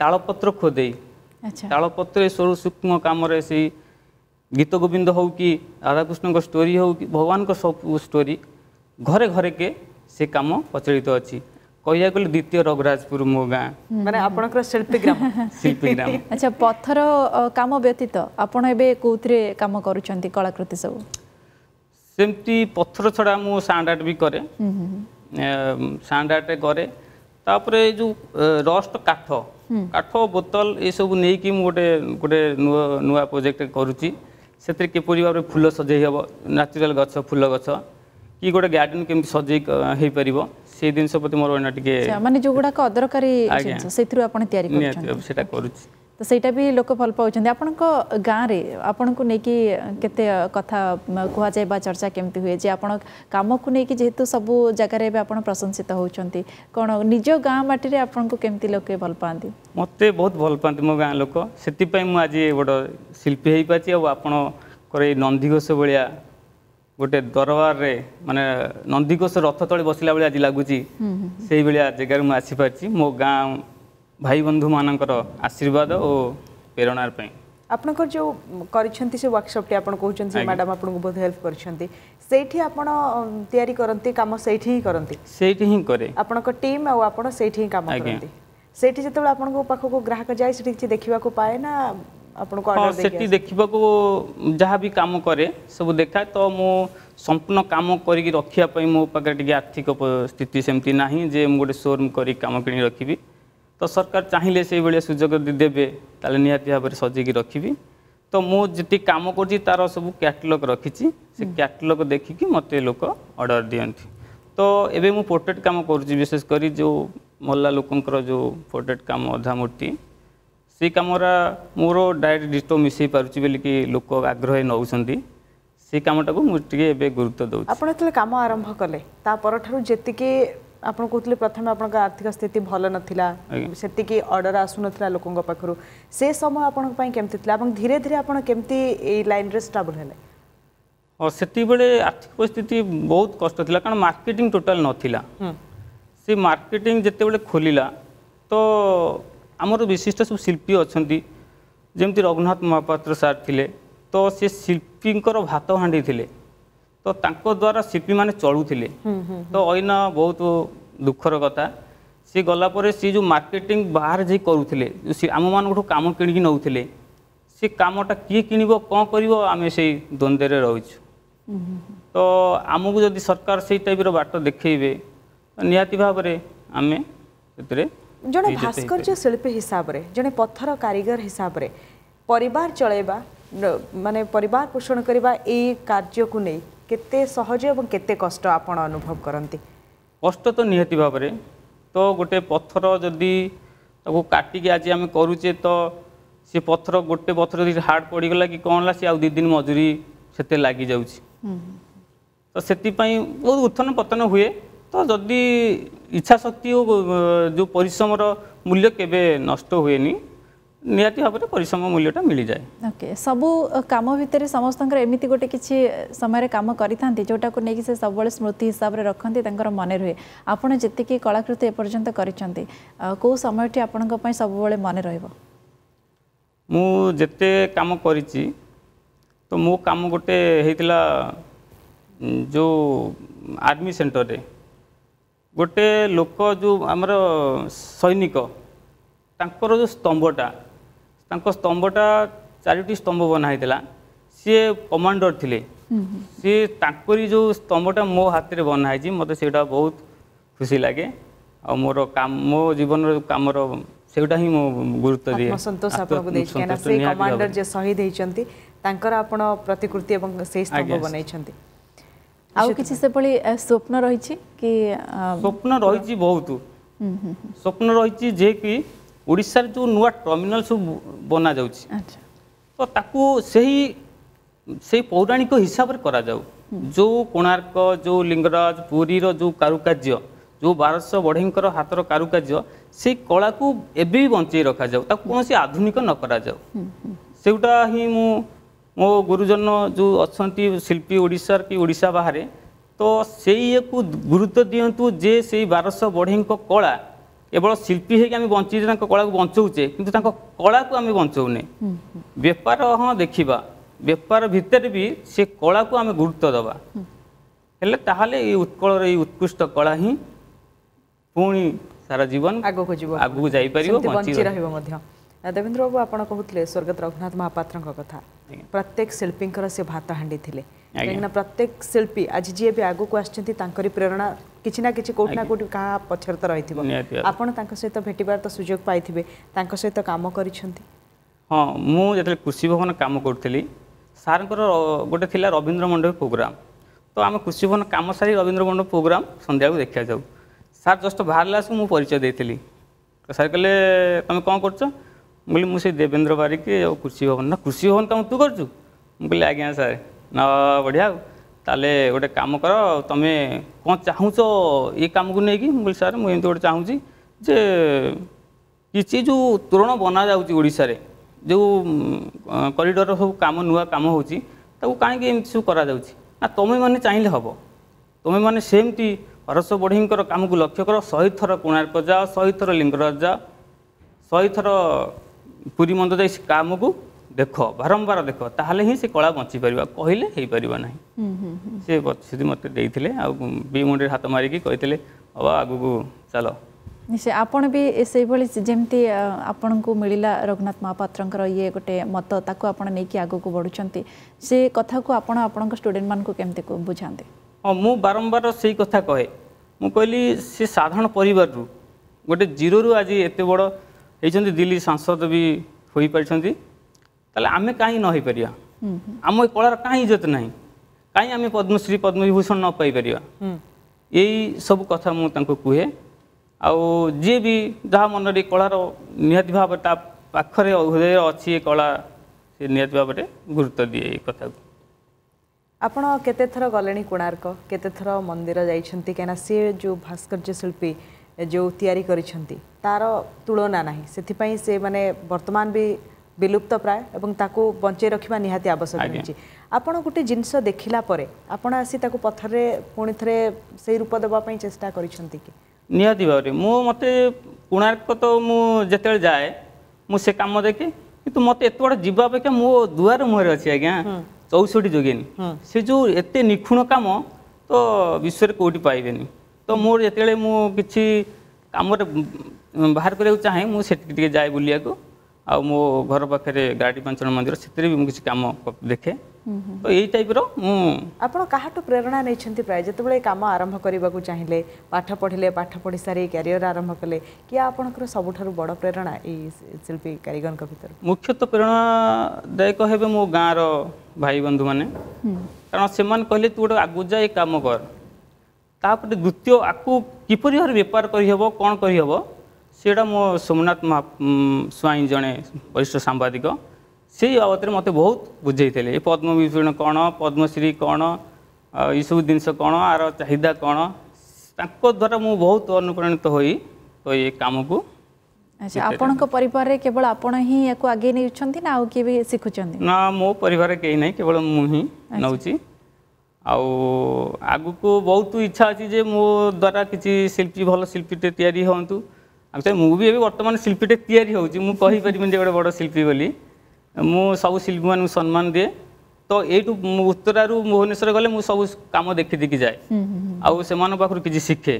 ତାଳପତ୍ର ଖୋଦେଇ ତାଳପତ୍ରରେ ସ୍ୱର ସୂକ୍ଷ୍ମ କାମରେ ସେଇ ଗୀତ ଗୋବିନ୍ଦ ହେଉ କି ରାଧାକୃଷ୍ଣଙ୍କ ଷ୍ଟୋରି ହେଉ କି ଭଗବାନଙ୍କ ସବୁ ଷ୍ଟୋରି ଘରେ ଘରେକେ ସେ କାମ ପ୍ରଚଳିତ ଅଛି କହିବାକୁ ଗଲେ ଦ୍ୱିତୀୟ ରଘୁରାଜପୁର ମୋ ଗାଁ ମାନେ ଆପଣଙ୍କର ଶିଳ୍ପୀ ଗ୍ରାମ ଶିଳ୍ପୀ ଗ୍ରାମ ଆଚ୍ଛା ପଥର କାମ ବ୍ୟତୀତ ଆପଣ ଏବେ କେଉଁଥିରେ କାମ କରୁଛନ୍ତି କଳାକୃତି ସବୁ ସେମିତି ପଥର ଛଡ଼ା ମୁଁ ସାଣ୍ଡ ଆର୍ଟ ବି କରେ ସାଣ୍ଡ ଆର୍ଟ କରେ ତାପରେ ଏଇ ଯେଉଁ ରଷ୍ଟ କାଠ କାଠ ବୋତଲ ଏସବୁ ନେଇକି ମୁଁ ଗୋଟେ ଗୋଟେ ନୂଆ ନୂଆ ପ୍ରୋଜେକ୍ଟ କରୁଛି ସେଥିରେ କିପରି ଭାବରେ ଫୁଲ ସଜେଇ ହେବ ନ୍ୟାଚୁରାଲ୍ ଗଛ ଫୁଲ ଗଛ କି ଗୋଟେ ଗାର୍ଡ଼େନ୍ କେମିତି ସଜେଇ ହେଇପାରିବ সেই জিনিস প্রতি মোর অন্য টিকে মানে যেগুড়াক অদরকারী জিনিস সেইথিরু আপনি তৈরি করছেন সেটা করুছি তো সেইটা বি লোক ভাল পাচ্ছেন আপনার গাঁরে আপনার নেই কেতে কথা কুহযায় বা চর্চা কেমতি হুয়ে যে আপনার কামকু নেই যেহেতু সবু জায়গায় এবার আপনার প্রশংসিত হচ্ছেন কোণ নিজ গাঁ মাটিরে আপনার কেমতি লোকে ভাল পাঁতি মতো বহুত ভাল পাঁতি মো গাঁ লোক সেপাই মু আজ গোটে শিল্পী হয়ে পাচ্ছি আপনার এই নন্দীঘোষ ভাইয়া ଗୋଟେ ଦରବାରରେ ମାନେ ନନ୍ଦିକୋଷ ରଥ ତଳେ ବସିଲା ଭଳିଆ ଆଜି ଲାଗୁଛି ସେଇଭଳିଆ ଜାଗାରେ ମୁଁ ଆସିପାରିଛି ମୋ ଗାଁ ଭାଇ ବନ୍ଧୁମାନଙ୍କର ଆଶୀର୍ବାଦ ଓ ପ୍ରେରଣା ପାଇଁ ଆପଣଙ୍କର ଯେଉଁ କରିଛନ୍ତି ସେ ୱାର୍କସପ୍ଟି ଆପଣ କହୁଛନ୍ତି ମ୍ୟାଡ଼ାମ୍ ଆପଣଙ୍କୁ ବହୁତ ହେଲ୍ପ କରିଛନ୍ତି ସେଇଠି ଆପଣ ତିଆରି କରନ୍ତି କାମ ସେଇଠି ହିଁ କରନ୍ତି ସେଇଠି ହିଁ କରେ ଆପଣଙ୍କ ଟିମ୍ ଆଉ ଆପଣ ସେଇଠି ହିଁ କାମ କରନ୍ତି ସେଇଠି ଯେତେବେଳେ ଆପଣଙ୍କ ପାଖକୁ ଗ୍ରାହକ ଯାଏ ସେଠି କିଛି ଦେଖିବାକୁ ପାଏ ନା ଆପଣଙ୍କୁ ହଁ ସେଠି ଦେଖିବାକୁ ଯାହା ବି କାମ କରେ ସବୁ ଦେଖାଏ ତ ମୁଁ ସମ୍ପୂର୍ଣ୍ଣ କାମ କରିକି ରଖିବା ପାଇଁ ମୋ ପାଖରେ ଟିକେ ଆର୍ଥିକ ସ୍ଥିତି ସେମିତି ନାହିଁ ଯେ ମୁଁ ଗୋଟେ ସୋରୁମ୍ କରିକି କାମ କିଣି ରଖିବି ତ ସରକାର ଚାହିଁଲେ ସେଇଭଳିଆ ସୁଯୋଗ ଯଦି ଦେବେ ତାହେଲେ ନିହାତି ଭାବରେ ସଜେଇକି ରଖିବି ତ ମୁଁ ଯେତିକି କାମ କରୁଛି ତା'ର ସବୁ କ୍ୟାଟଲଗ୍ ରଖିଛି ସେ କ୍ୟାଟଲଗ୍ ଦେଖିକି ମୋତେ ଲୋକ ଅର୍ଡ଼ର ଦିଅନ୍ତି ତ ଏବେ ମୁଁ ପୋର୍ଟ୍ରେଟ୍ କାମ କରୁଛି ବିଶେଷ କରି ଯେଉଁ ମଲା ଲୋକଙ୍କର ଯେଉଁ ପୋର୍ଟ୍ରେଟ୍ କାମ ଅଧା ମୂର୍ତ୍ତି से कमरा मोर डायरेक्ट डिस्टर्ब बोल कि लोक आग्रह नौकर से कमटा को गुरुत्व दूसरे कम आरंभ कले पर आप कहते प्रथम आप आर्थिक स्थित भल ना से अर्डर ना लोकों पाखु से समय आपंती धीरे धीरे आपती लाइन स्ट्रगल हाँ से बड़े आर्थिक परिस्थिति बहुत कष्ट कारण मार्केटिंग टोटाल ना से मार्केटिंग जिते बोल खोल तो ଆମର ବିଶିଷ୍ଟ ସବୁ ଶିଳ୍ପୀ ଅଛନ୍ତି ଯେମିତି ରଘୁନାଥ ମହାପାତ୍ର ସାର୍ ଥିଲେ ତ ସେ ଶିଳ୍ପୀଙ୍କର ଭାତ ହାଣ୍ଡି ଥିଲେ ତ ତାଙ୍କ ଦ୍ୱାରା ଶିଳ୍ପୀମାନେ ଚଳୁଥିଲେ ତ ଅଇନା ବହୁତ ଦୁଃଖର କଥା ସେ ଗଲା ପରେ ସେ ଯେଉଁ ମାର୍କେଟିଂ ବାହାରେ ଯାଇ କରୁଥିଲେ ସେ ଆମମାନଙ୍କଠୁ କାମ କିଣିକି ନେଉଥିଲେ ସେ କାମଟା କିଏ କିଣିବ କ'ଣ କରିବ ଆମେ ସେଇ ଦ୍ୱନ୍ଦ୍ୱରେ ରହିଛୁ ତ ଆମକୁ ଯଦି ସରକାର ସେଇ ଟାଇପ୍ର ବାଟ ଦେଖେଇବେ ନିହାତି ଭାବରେ ଆମେ ସେଥିରେ ଜଣେ ଭାସ୍କର୍ଯ୍ୟ ଶିଳ୍ପୀ ହିସାବରେ ଜଣେ ପଥର କାରିଗର ହିସାବରେ ପରିବାର ଚଳାଇବା ମାନେ ପରିବାର ପୋଷଣ କରିବା ଏଇ କାର୍ଯ୍ୟକୁ ନେଇ କେତେ ସହଜ ଏବଂ କେତେ କଷ୍ଟ ଆପଣ ଅନୁଭବ କରନ୍ତି କଷ୍ଟ ତ ନିହାତି ଭାବରେ ତ ଗୋଟେ ପଥର ଯଦି ତାକୁ କାଟିକି ଆଜି ଆମେ କରୁଛେ ତ ସେ ପଥର ଗୋଟେ ପଥର ଯଦି ହାର୍ଡ଼ ପଡ଼ିଗଲା କି କ'ଣ ହେଲା ସେ ଆଉ ଦୁଇ ଦିନ ମଜୁରୀ ସେତେ ଲାଗିଯାଉଛି ତ ସେଥିପାଇଁ ବହୁତ ଉତ୍ଥାନ ପତନ ହୁଏ तो त इच्छा शक्ति हो जो परिश्रम मूल्य के नष्ट परिश्रम मूल्य मिजाएके सबै काम भित्र गए समय काम से सबै स्मृति हिसाबले रके रुहे आपि कलाकृति पर्थ्यो गरियट सबैबे मन र म जे काम गरि म कम गएर जो आर्मी सेन्टरे ଗୋଟେ ଲୋକ ଯେଉଁ ଆମର ସୈନିକ ତାଙ୍କର ଯେଉଁ ସ୍ତମ୍ଭଟା ତାଙ୍କ ସ୍ତମ୍ଭଟା ଚାରିଟି ସ୍ତମ୍ଭ ବନା ହେଇଥିଲା ସିଏ କମାଣ୍ଡର ଥିଲେ ସିଏ ତାଙ୍କରି ଯେଉଁ ସ୍ତମ୍ଭଟା ମୋ ହାତରେ ବନା ହେଇଛି ମୋତେ ସେଇଟା ବହୁତ ଖୁସି ଲାଗେ ଆଉ ମୋର କାମ ମୋ ଜୀବନର କାମର ସେଇଟା ହିଁ ମୁଁ ଗୁରୁତ୍ୱ ଦିଏ ସନ୍ତୋଷ ଆପଣଙ୍କୁ ଦେଇଛି ତାଙ୍କର ଆପଣ ପ୍ରତିକୃତି ଏବଂ ସେଇ ସ୍ତମ୍ଭ ବନେଇଛନ୍ତି ଆଉ କିଛି ସେଭଳି ସ୍ୱପ୍ନ ରହିଛି କି ସ୍ୱପ୍ନ ରହିଛି ବହୁତ ସ୍ୱପ୍ନ ରହିଛି ଯେ କି ଓଡ଼ିଶାରେ ଯେଉଁ ନୂଆ ଟର୍ମିନାଲ ସବୁ ବନାଯାଉଛି ତ ତାକୁ ସେହି ସେହି ପୌରାଣିକ ହିସାବରେ କରାଯାଉ ଯେଉଁ କୋଣାର୍କ ଯେଉଁ ଲିଙ୍ଗରାଜ ପୁରୀର ଯେଉଁ କାରୁକାର୍ଯ୍ୟ ଯେଉଁ ବାରଶହ ବଢ଼େଇଙ୍କର ହାତର କାରୁକାର୍ଯ୍ୟ ସେଇ କଳାକୁ ଏବେ ବି ବଞ୍ଚେଇ ରଖାଯାଉ ତାକୁ କୌଣସି ଆଧୁନିକ ନ କରାଯାଉ ସେଗୁଟା ହିଁ ମୁଁ ମୋ ଗୁରୁଜନ ଯେଉଁ ଅଛନ୍ତି ଶିଳ୍ପୀ ଓଡ଼ିଶାର କି ଓଡ଼ିଶା ବାହାରେ ତ ସେଇଆକୁ ଗୁରୁତ୍ୱ ଦିଅନ୍ତୁ ଯେ ସେଇ ବାରଶହ ବଢ଼େଇଙ୍କ କଳା କେବଳ ଶିଳ୍ପୀ ହେଇକି ଆମେ ବଞ୍ଚିଛେ ତାଙ୍କ କଳାକୁ ବଞ୍ଚଉଛେ କିନ୍ତୁ ତାଙ୍କ କଳାକୁ ଆମେ ବଞ୍ଚଉନେ ବେପାର ହଁ ଦେଖିବା ବେପାର ଭିତରେ ବି ସେ କଳାକୁ ଆମେ ଗୁରୁତ୍ୱ ଦେବା ହେଲେ ତାହେଲେ ଏଇ ଉତ୍କଳର ଏଇ ଉତ୍କୃଷ୍ଟ କଳା ହିଁ ପୁଣି ସାରା ଜୀବନ ଆଗକୁ ଯିବ ଆଗକୁ ଯାଇପାରିବ ବଞ୍ଚି ରହିବ ମଧ୍ୟ ଦେବେନ୍ଦ୍ର ବାବୁ ଆପଣ କହୁଥିଲେ ସ୍ୱର୍ଗତ ରଘୁନାଥ ମହାପାତ୍ରଙ୍କ କଥା ପ୍ରତ୍ୟେକ ଶିଳ୍ପୀଙ୍କର ସେ ଭାତ ହାଣ୍ଡି ଥିଲେ କାହିଁକିନା ପ୍ରତ୍ୟେକ ଶିଳ୍ପୀ ଆଜି ଯିଏ ବି ଆଗକୁ ଆସିଛନ୍ତି ତାଙ୍କରି ପ୍ରେରଣା କିଛି ନା କିଛି କେଉଁଠି ନା କେଉଁଠି କାହା ପଛରେ ତ ରହିଥିବ ଆପଣ ତାଙ୍କ ସହିତ ଭେଟିବାର ତ ସୁଯୋଗ ପାଇଥିବେ ତାଙ୍କ ସହିତ କାମ କରିଛନ୍ତି ହଁ ମୁଁ ଯେତେବେଳେ କୃଷି ଭବନ କାମ କରୁଥିଲି ସାର୍ଙ୍କର ଗୋଟେ ଥିଲା ରବୀନ୍ଦ୍ର ମଣ୍ଡପ ପ୍ରୋଗ୍ରାମ୍ ତ ଆମେ କୃଷି ଭବନ କାମ ସାରି ରବୀନ୍ଦ୍ର ମଣ୍ଡପ ପ୍ରୋଗ୍ରାମ୍ ସନ୍ଧ୍ୟାକୁ ଦେଖିବାକୁ ଯାଉ ସାର୍ ଜଷ୍ଟ ବାହାରିଲା ଆସୁ ମୁଁ ପରିଚୟ ଦେଇଥିଲି ସାର୍ କହିଲେ ତମେ କ'ଣ କରୁଛ ମୁଁ କହିଲି ମୁଁ ସେଇ ଦେବେନ୍ଦ୍ର ବାରିକି ଆଉ କୃଷି ଭବନ ନା କୃଷି ଭବନ କାମ ତୁ କରୁଛୁ ମୁଁ କହିଲି ଆଜ୍ଞା ସାର୍ ନା ବଢ଼ିଆ ଆଉ ତାହେଲେ ଗୋଟେ କାମ କର ତମେ କ'ଣ ଚାହୁଁଛ ଏ କାମକୁ ନେଇକି ମୁଁ କହିଲି ସାର୍ ମୁଁ ଏମିତି ଗୋଟେ ଚାହୁଁଛି ଯେ କିଛି ଯେଉଁ ତୋରଣ ବନାଯାଉଛି ଓଡ଼ିଶାରେ ଯେଉଁ କରିଡ଼ର ସବୁ କାମ ନୂଆ କାମ ହେଉଛି ତାକୁ କାହିଁକି ଏମିତି ସବୁ କରାଯାଉଛି ନା ତୁମେମାନେ ଚାହିଁଲେ ହେବ ତୁମେମାନେ ସେମିତି ହରସ ବଢ଼େଇଙ୍କର କାମକୁ ଲକ୍ଷ୍ୟ କର ଶହେ ଥର କୋଣାର୍କ ଯାଅ ଶହେ ଥର ଲିଙ୍ଗରାଜ ଯାଅ ଶହେ ଥର ପୁରୀ ମନ୍ଦ ଯାଇ ସେ କାମକୁ ଦେଖ ବାରମ୍ବାର ଦେଖ ତାହେଲେ ହିଁ ସେ କଳା ବଞ୍ଚିପାରିବ କହିଲେ ହେଇପାରିବ ନାହିଁ ସେ ପ୍ରତିଶ୍ରୁତି ମୋତେ ଦେଇଥିଲେ ଆଉ ବି ମୁଣ୍ଡରେ ହାତ ମାରିକି କହିଥିଲେ ଅବା ଆଗକୁ ଚାଲ ନିଶ୍ଚୟ ଆପଣ ବି ସେଇଭଳି ଯେମିତି ଆପଣଙ୍କୁ ମିଳିଲା ରଘୁନାଥ ମହାପାତ୍ରଙ୍କର ଇଏ ଗୋଟେ ମତ ତାକୁ ଆପଣ ନେଇକି ଆଗକୁ ବଢ଼ୁଛନ୍ତି ସେ କଥାକୁ ଆପଣ ଆପଣଙ୍କ ଷ୍ଟୁଡେଣ୍ଟମାନଙ୍କୁ କେମିତି ବୁଝାନ୍ତି ହଁ ମୁଁ ବାରମ୍ବାର ସେଇ କଥା କହେ ମୁଁ କହିଲି ସେ ସାଧାରଣ ପରିବାରରୁ ଗୋଟେ ଜିରୋରୁ ଆଜି ଏତେ ବଡ଼ ହେଇଛନ୍ତି ଦିଲ୍ଲୀ ସାଂସଦ ବି ହୋଇପାରିଛନ୍ତି ତାହେଲେ ଆମେ କାହିଁ ନ ହେଇପାରିବା ଆମ ଏ କଳାର କାହିଁ ଇଜ୍ଜତ ନାହିଁ କାହିଁ ଆମେ ପଦ୍ମଶ୍ରୀ ପଦ୍ମବିଭୂଷଣ ନ ପାଇପାରିବା ଏଇ ସବୁ କଥା ମୁଁ ତାଙ୍କୁ କୁହେ ଆଉ ଯିଏ ବି ଯାହା ମନରେ କଳାର ନିହାତି ଭାବରେ ତା ପାଖରେ ହୃଦୟ ଅଛି ଏ କଳା ସେ ନିହାତି ଭାବରେ ଗୁରୁତ୍ୱ ଦିଏ ଏଇ କଥାକୁ ଆପଣ କେତେଥର ଗଲେଣି କୋଣାର୍କ କେତେଥର ମନ୍ଦିର ଯାଇଛନ୍ତି କାହିଁକିନା ସିଏ ଯେଉଁ ଭାସ୍କର୍ଯ୍ୟ ଶିଳ୍ପୀ ଯେଉଁ ତିଆରି କରିଛନ୍ତି ତା'ର ତୁଳନା ନାହିଁ ସେଥିପାଇଁ ସେ ମାନେ ବର୍ତ୍ତମାନ ବି ବିଲୁପ୍ତ ପ୍ରାୟ ଏବଂ ତାକୁ ବଞ୍ଚେଇ ରଖିବା ନିହାତି ଆବଶ୍ୟକ ରହିଛି ଆପଣ ଗୋଟେ ଜିନିଷ ଦେଖିଲା ପରେ ଆପଣ ଆସି ତାକୁ ପଥରରେ ପୁଣି ଥରେ ସେଇ ରୂପ ଦେବା ପାଇଁ ଚେଷ୍ଟା କରିଛନ୍ତି କି ନିହାତି ଭାବରେ ମୁଁ ମୋତେ କୋଣାର୍କ ତ ମୁଁ ଯେତେବେଳେ ଯାଏ ମୁଁ ସେ କାମ ଦେଖେ କିନ୍ତୁ ମୋତେ ଏତେ ବଡ଼ ଯିବା ଅପେକ୍ଷା ମୋ ଦୁଆର ମୁହଁରେ ଅଛି ଆଜ୍ଞା ଚଉଷଠି ଯୋଗିନୀ ସେ ଯେଉଁ ଏତେ ନିଖୁଣ କାମ ତ ବିଶ୍ୱରେ କେଉଁଠି ପାଇବେନି ତ ମୋର ଯେତେବେଳେ ମୁଁ କିଛି କାମରେ ବାହାର କରିବାକୁ ଚାହେଁ ମୁଁ ସେଠିକି ଟିକେ ଯାଏ ବୁଲିବାକୁ ଆଉ ମୋ ଘର ପାଖରେ ଗାଡ଼ି ପାଞ୍ଚଣ ମନ୍ଦିର ସେଥିରେ ବି ମୁଁ କିଛି କାମ ଦେଖେ ତ ଏଇ ଟାଇପ୍ର ମୁଁ ଆପଣ କାହାଠୁ ପ୍ରେରଣା ନେଇଛନ୍ତି ପ୍ରାୟ ଯେତେବେଳେ କାମ ଆରମ୍ଭ କରିବାକୁ ଚାହିଁଲେ ପାଠ ପଢ଼ିଲେ ପାଠ ପଢ଼ି ସାରି କ୍ୟାରିୟର ଆରମ୍ଭ କଲେ କିଏ ଆପଣଙ୍କର ସବୁଠାରୁ ବଡ଼ ପ୍ରେରଣା ଏଇ ଶିଳ୍ପୀ କାରିଗରଙ୍କ ଭିତରେ ମୁଖ୍ୟତଃ ପ୍ରେରଣାଦାୟକ ହେବେ ମୋ ଗାଁର ଭାଇ ବନ୍ଧୁମାନେ କାରଣ ସେମାନେ କହିଲେ ତୁ ଗୋଟେ ଆଗକୁ ଯାଏ କାମ କର ତାପରେ ଦ୍ୱିତୀୟ ଆକୁ କିପରି ଭାବରେ ବେପାର କରିହେବ କ'ଣ କରିହେବ ସେଇଟା ମୋ ସୋମନାଥ ସ୍ୱାଇଁ ଜଣେ ବରିଷ୍ଠ ସାମ୍ବାଦିକ ସେଇ ବାବଦରେ ମୋତେ ବହୁତ ବୁଝେଇଥିଲେ ଏ ପଦ୍ମବିଭୂଷଣ କ'ଣ ପଦ୍ମଶ୍ରୀ କ'ଣ ଏସବୁ ଜିନିଷ କ'ଣ ଆର ଚାହିଦା କ'ଣ ତାଙ୍କ ଦ୍ୱାରା ମୁଁ ବହୁତ ଅନୁପ୍ରାଣିତ ହୋଇ ତ ଏ କାମକୁ ଆଚ୍ଛା ଆପଣଙ୍କ ପରିବାରରେ କେବଳ ଆପଣ ହିଁ ୟାକୁ ଆଗେଇ ନେଉଛନ୍ତି ନା ଆଉ କିଏ ବି ଶିଖୁଛନ୍ତି ନା ମୋ ପରିବାରରେ କେହି ନାହିଁ କେବଳ ମୁଁ ହିଁ ନେଉଛି ଆଉ ଆଗକୁ ବହୁତ ଇଚ୍ଛା ଅଛି ଯେ ମୋ ଦ୍ୱାରା କିଛି ଶିଳ୍ପୀ ଭଲ ଶିଳ୍ପୀଟେ ତିଆରି ହୁଅନ୍ତୁ ଆକ୍ଚୁଆଲି ମୁଁ ବି ଏବେ ବର୍ତ୍ତମାନ ଶିଳ୍ପୀଟେ ତିଆରି ହେଉଛି ମୁଁ କହିପାରିବିନି ଯେ ଗୋଟେ ବଡ଼ ଶିଳ୍ପୀ ବୋଲି ମୁଁ ସବୁ ଶିଳ୍ପୀମାନଙ୍କୁ ସମ୍ମାନ ଦିଏ ତ ଏଇଠୁ ଉତ୍ତରାରୁ ଭୁବନେଶ୍ୱର ଗଲେ ମୁଁ ସବୁ କାମ ଦେଖିଦେଖି ଯାଏ ଆଉ ସେମାନଙ୍କ ପାଖରୁ କିଛି ଶିଖେ